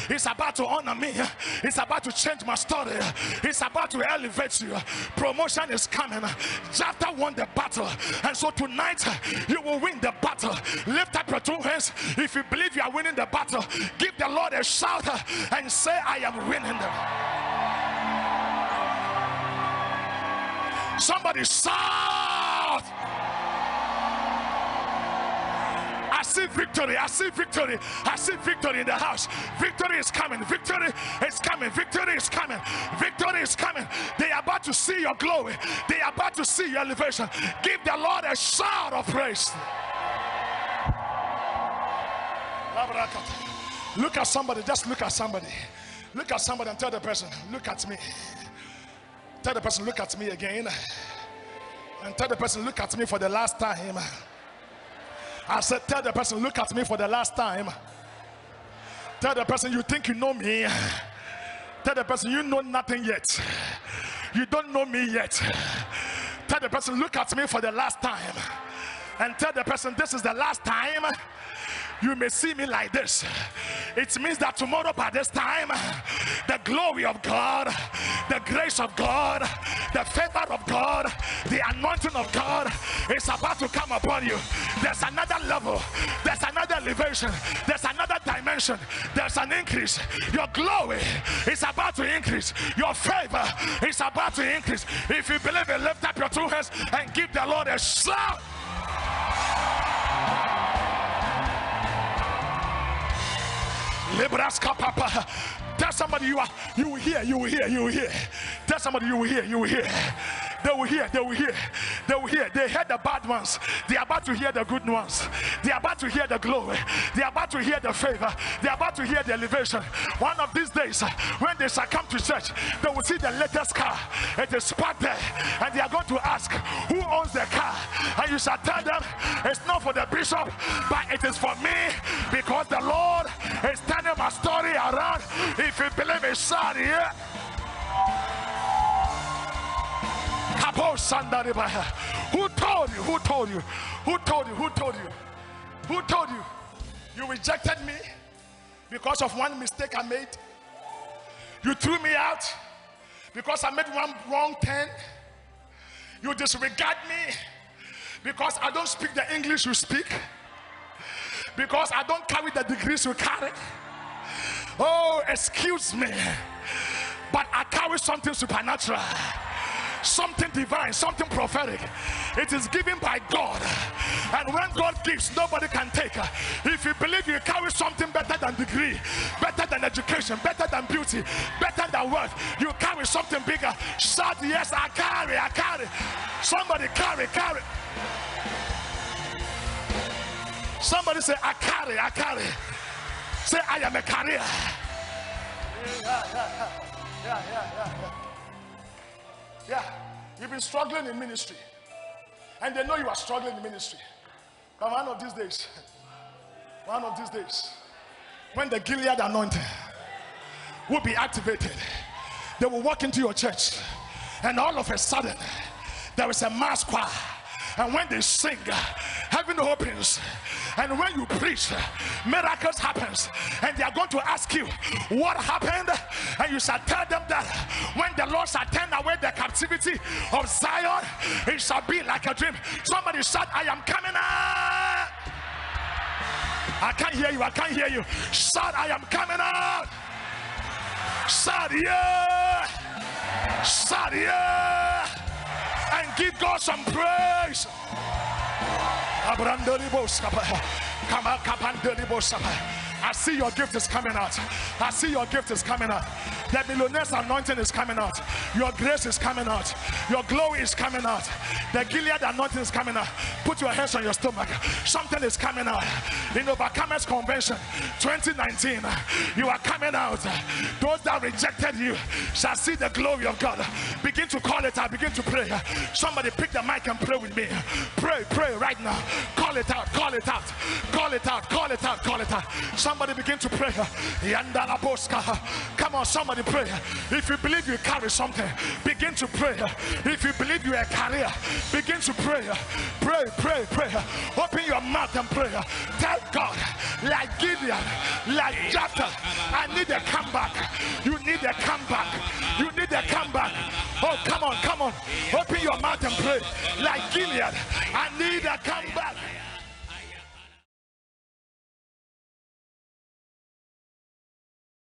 He's about to honor me. He's about to change my story. He's about to elevate you. Promotion is coming. Jephthah won the battle. And so tonight you will win the battle. Lift up your two hands. If you believe you are winning the battle, give the Lord a shout and say, I am winning them. Somebody shout. See victory. I see victory. I see victory in the house. Victory is coming. Victory is coming. Victory is coming. Victory is coming. They are about to see your glory. They are about to see your elevation. Give the Lord a shout of praise. Look at somebody. Just look at somebody. Look at somebody and tell the person, look at me. Tell the person, look at me again. And tell the person, look at me for the last time. I said, tell the person, look at me for the last time. Tell the person, you think you know me. Tell the person, you know nothing yet. You don't know me yet. Tell the person, look at me for the last time. And tell the person, this is the last time you may see me like this. It means that tomorrow by this time, the glory of God, the grace of God, the favor of God, the anointing of God is about to come upon you. There's another level, there's another elevation, there's another dimension, there's an increase. Your glory is about to increase, your favor is about to increase. If you believe it, lift up your two hands and give the Lord a shout. Libraska Papa. Tell somebody you are you will hear, you will hear, you will hear. Tell somebody you will hear, you will hear. They will hear, they will hear, they will hear. They heard the bad ones. They are about to hear the good ones. They are about to hear the glory. They are about to hear the favor. They are about to hear the elevation. One of these days, when they shall come to church, they will see the latest car. It is parked there, and they are going to ask, Who owns the car? And you shall tell them, It's not for the bishop, but it is for me because the Lord is turning my story around. If you believe it's sad, yeah. Who told you? Who told you? Who told you? Who told you? Who told you? You rejected me because of one mistake I made. You threw me out because I made one wrong turn. You disregard me because I don't speak the English you speak. Because I don't carry the degrees you carry. Oh, excuse me. But I carry something supernatural something divine, something prophetic. It is given by God. And when God gives, nobody can take. If you believe you carry something better than degree, better than education, better than beauty, better than wealth, you carry something bigger. Shout, yes, I carry, I carry. Somebody carry, carry. Somebody say, I carry, I carry. Say, I am a carrier. Yeah, yeah, yeah, yeah, you've been struggling in ministry. And they know you are struggling in ministry. But one of these days, one of these days, when the Gilead anointing will be activated, they will walk into your church, and all of a sudden, there is a mass choir. And when they sing, heaven opens. And when you preach miracles happens. And they are going to ask you what happened? And you shall tell them that when the lord shall turn away the captivity of zion it shall be like a dream. Somebody shout i am coming out i can't hear you. I can't hear you. Shout i am coming out shout yeah. Shout yeah and give god some praise I see your gift is coming out. I see your gift is coming out. The millionaire's anointing is coming out. Your grace is coming out. Your glory is coming out. The Gilead anointing is coming out. Put your hands on your stomach. Something is coming out. In Overcomers Convention 2019, you are coming out. Those that rejected you shall see the glory of God. Begin to call it out. Begin to pray. Somebody pick the mic and pray with me. Pray, pray right now. Call it out. Call it out. Call it out. Call it out. Call it out. Somebody begin to pray. Come on, somebody pray. If you believe you carry something, begin to pray. If you believe you are a carrier, begin to pray. Pray, pray, pray. Open your mouth and pray. Tell God, like Gideon, like Jephthah, I need a comeback. You need a comeback. You need a comeback. Oh, come on, come on. Open your mouth and pray. Like Gilead, I need a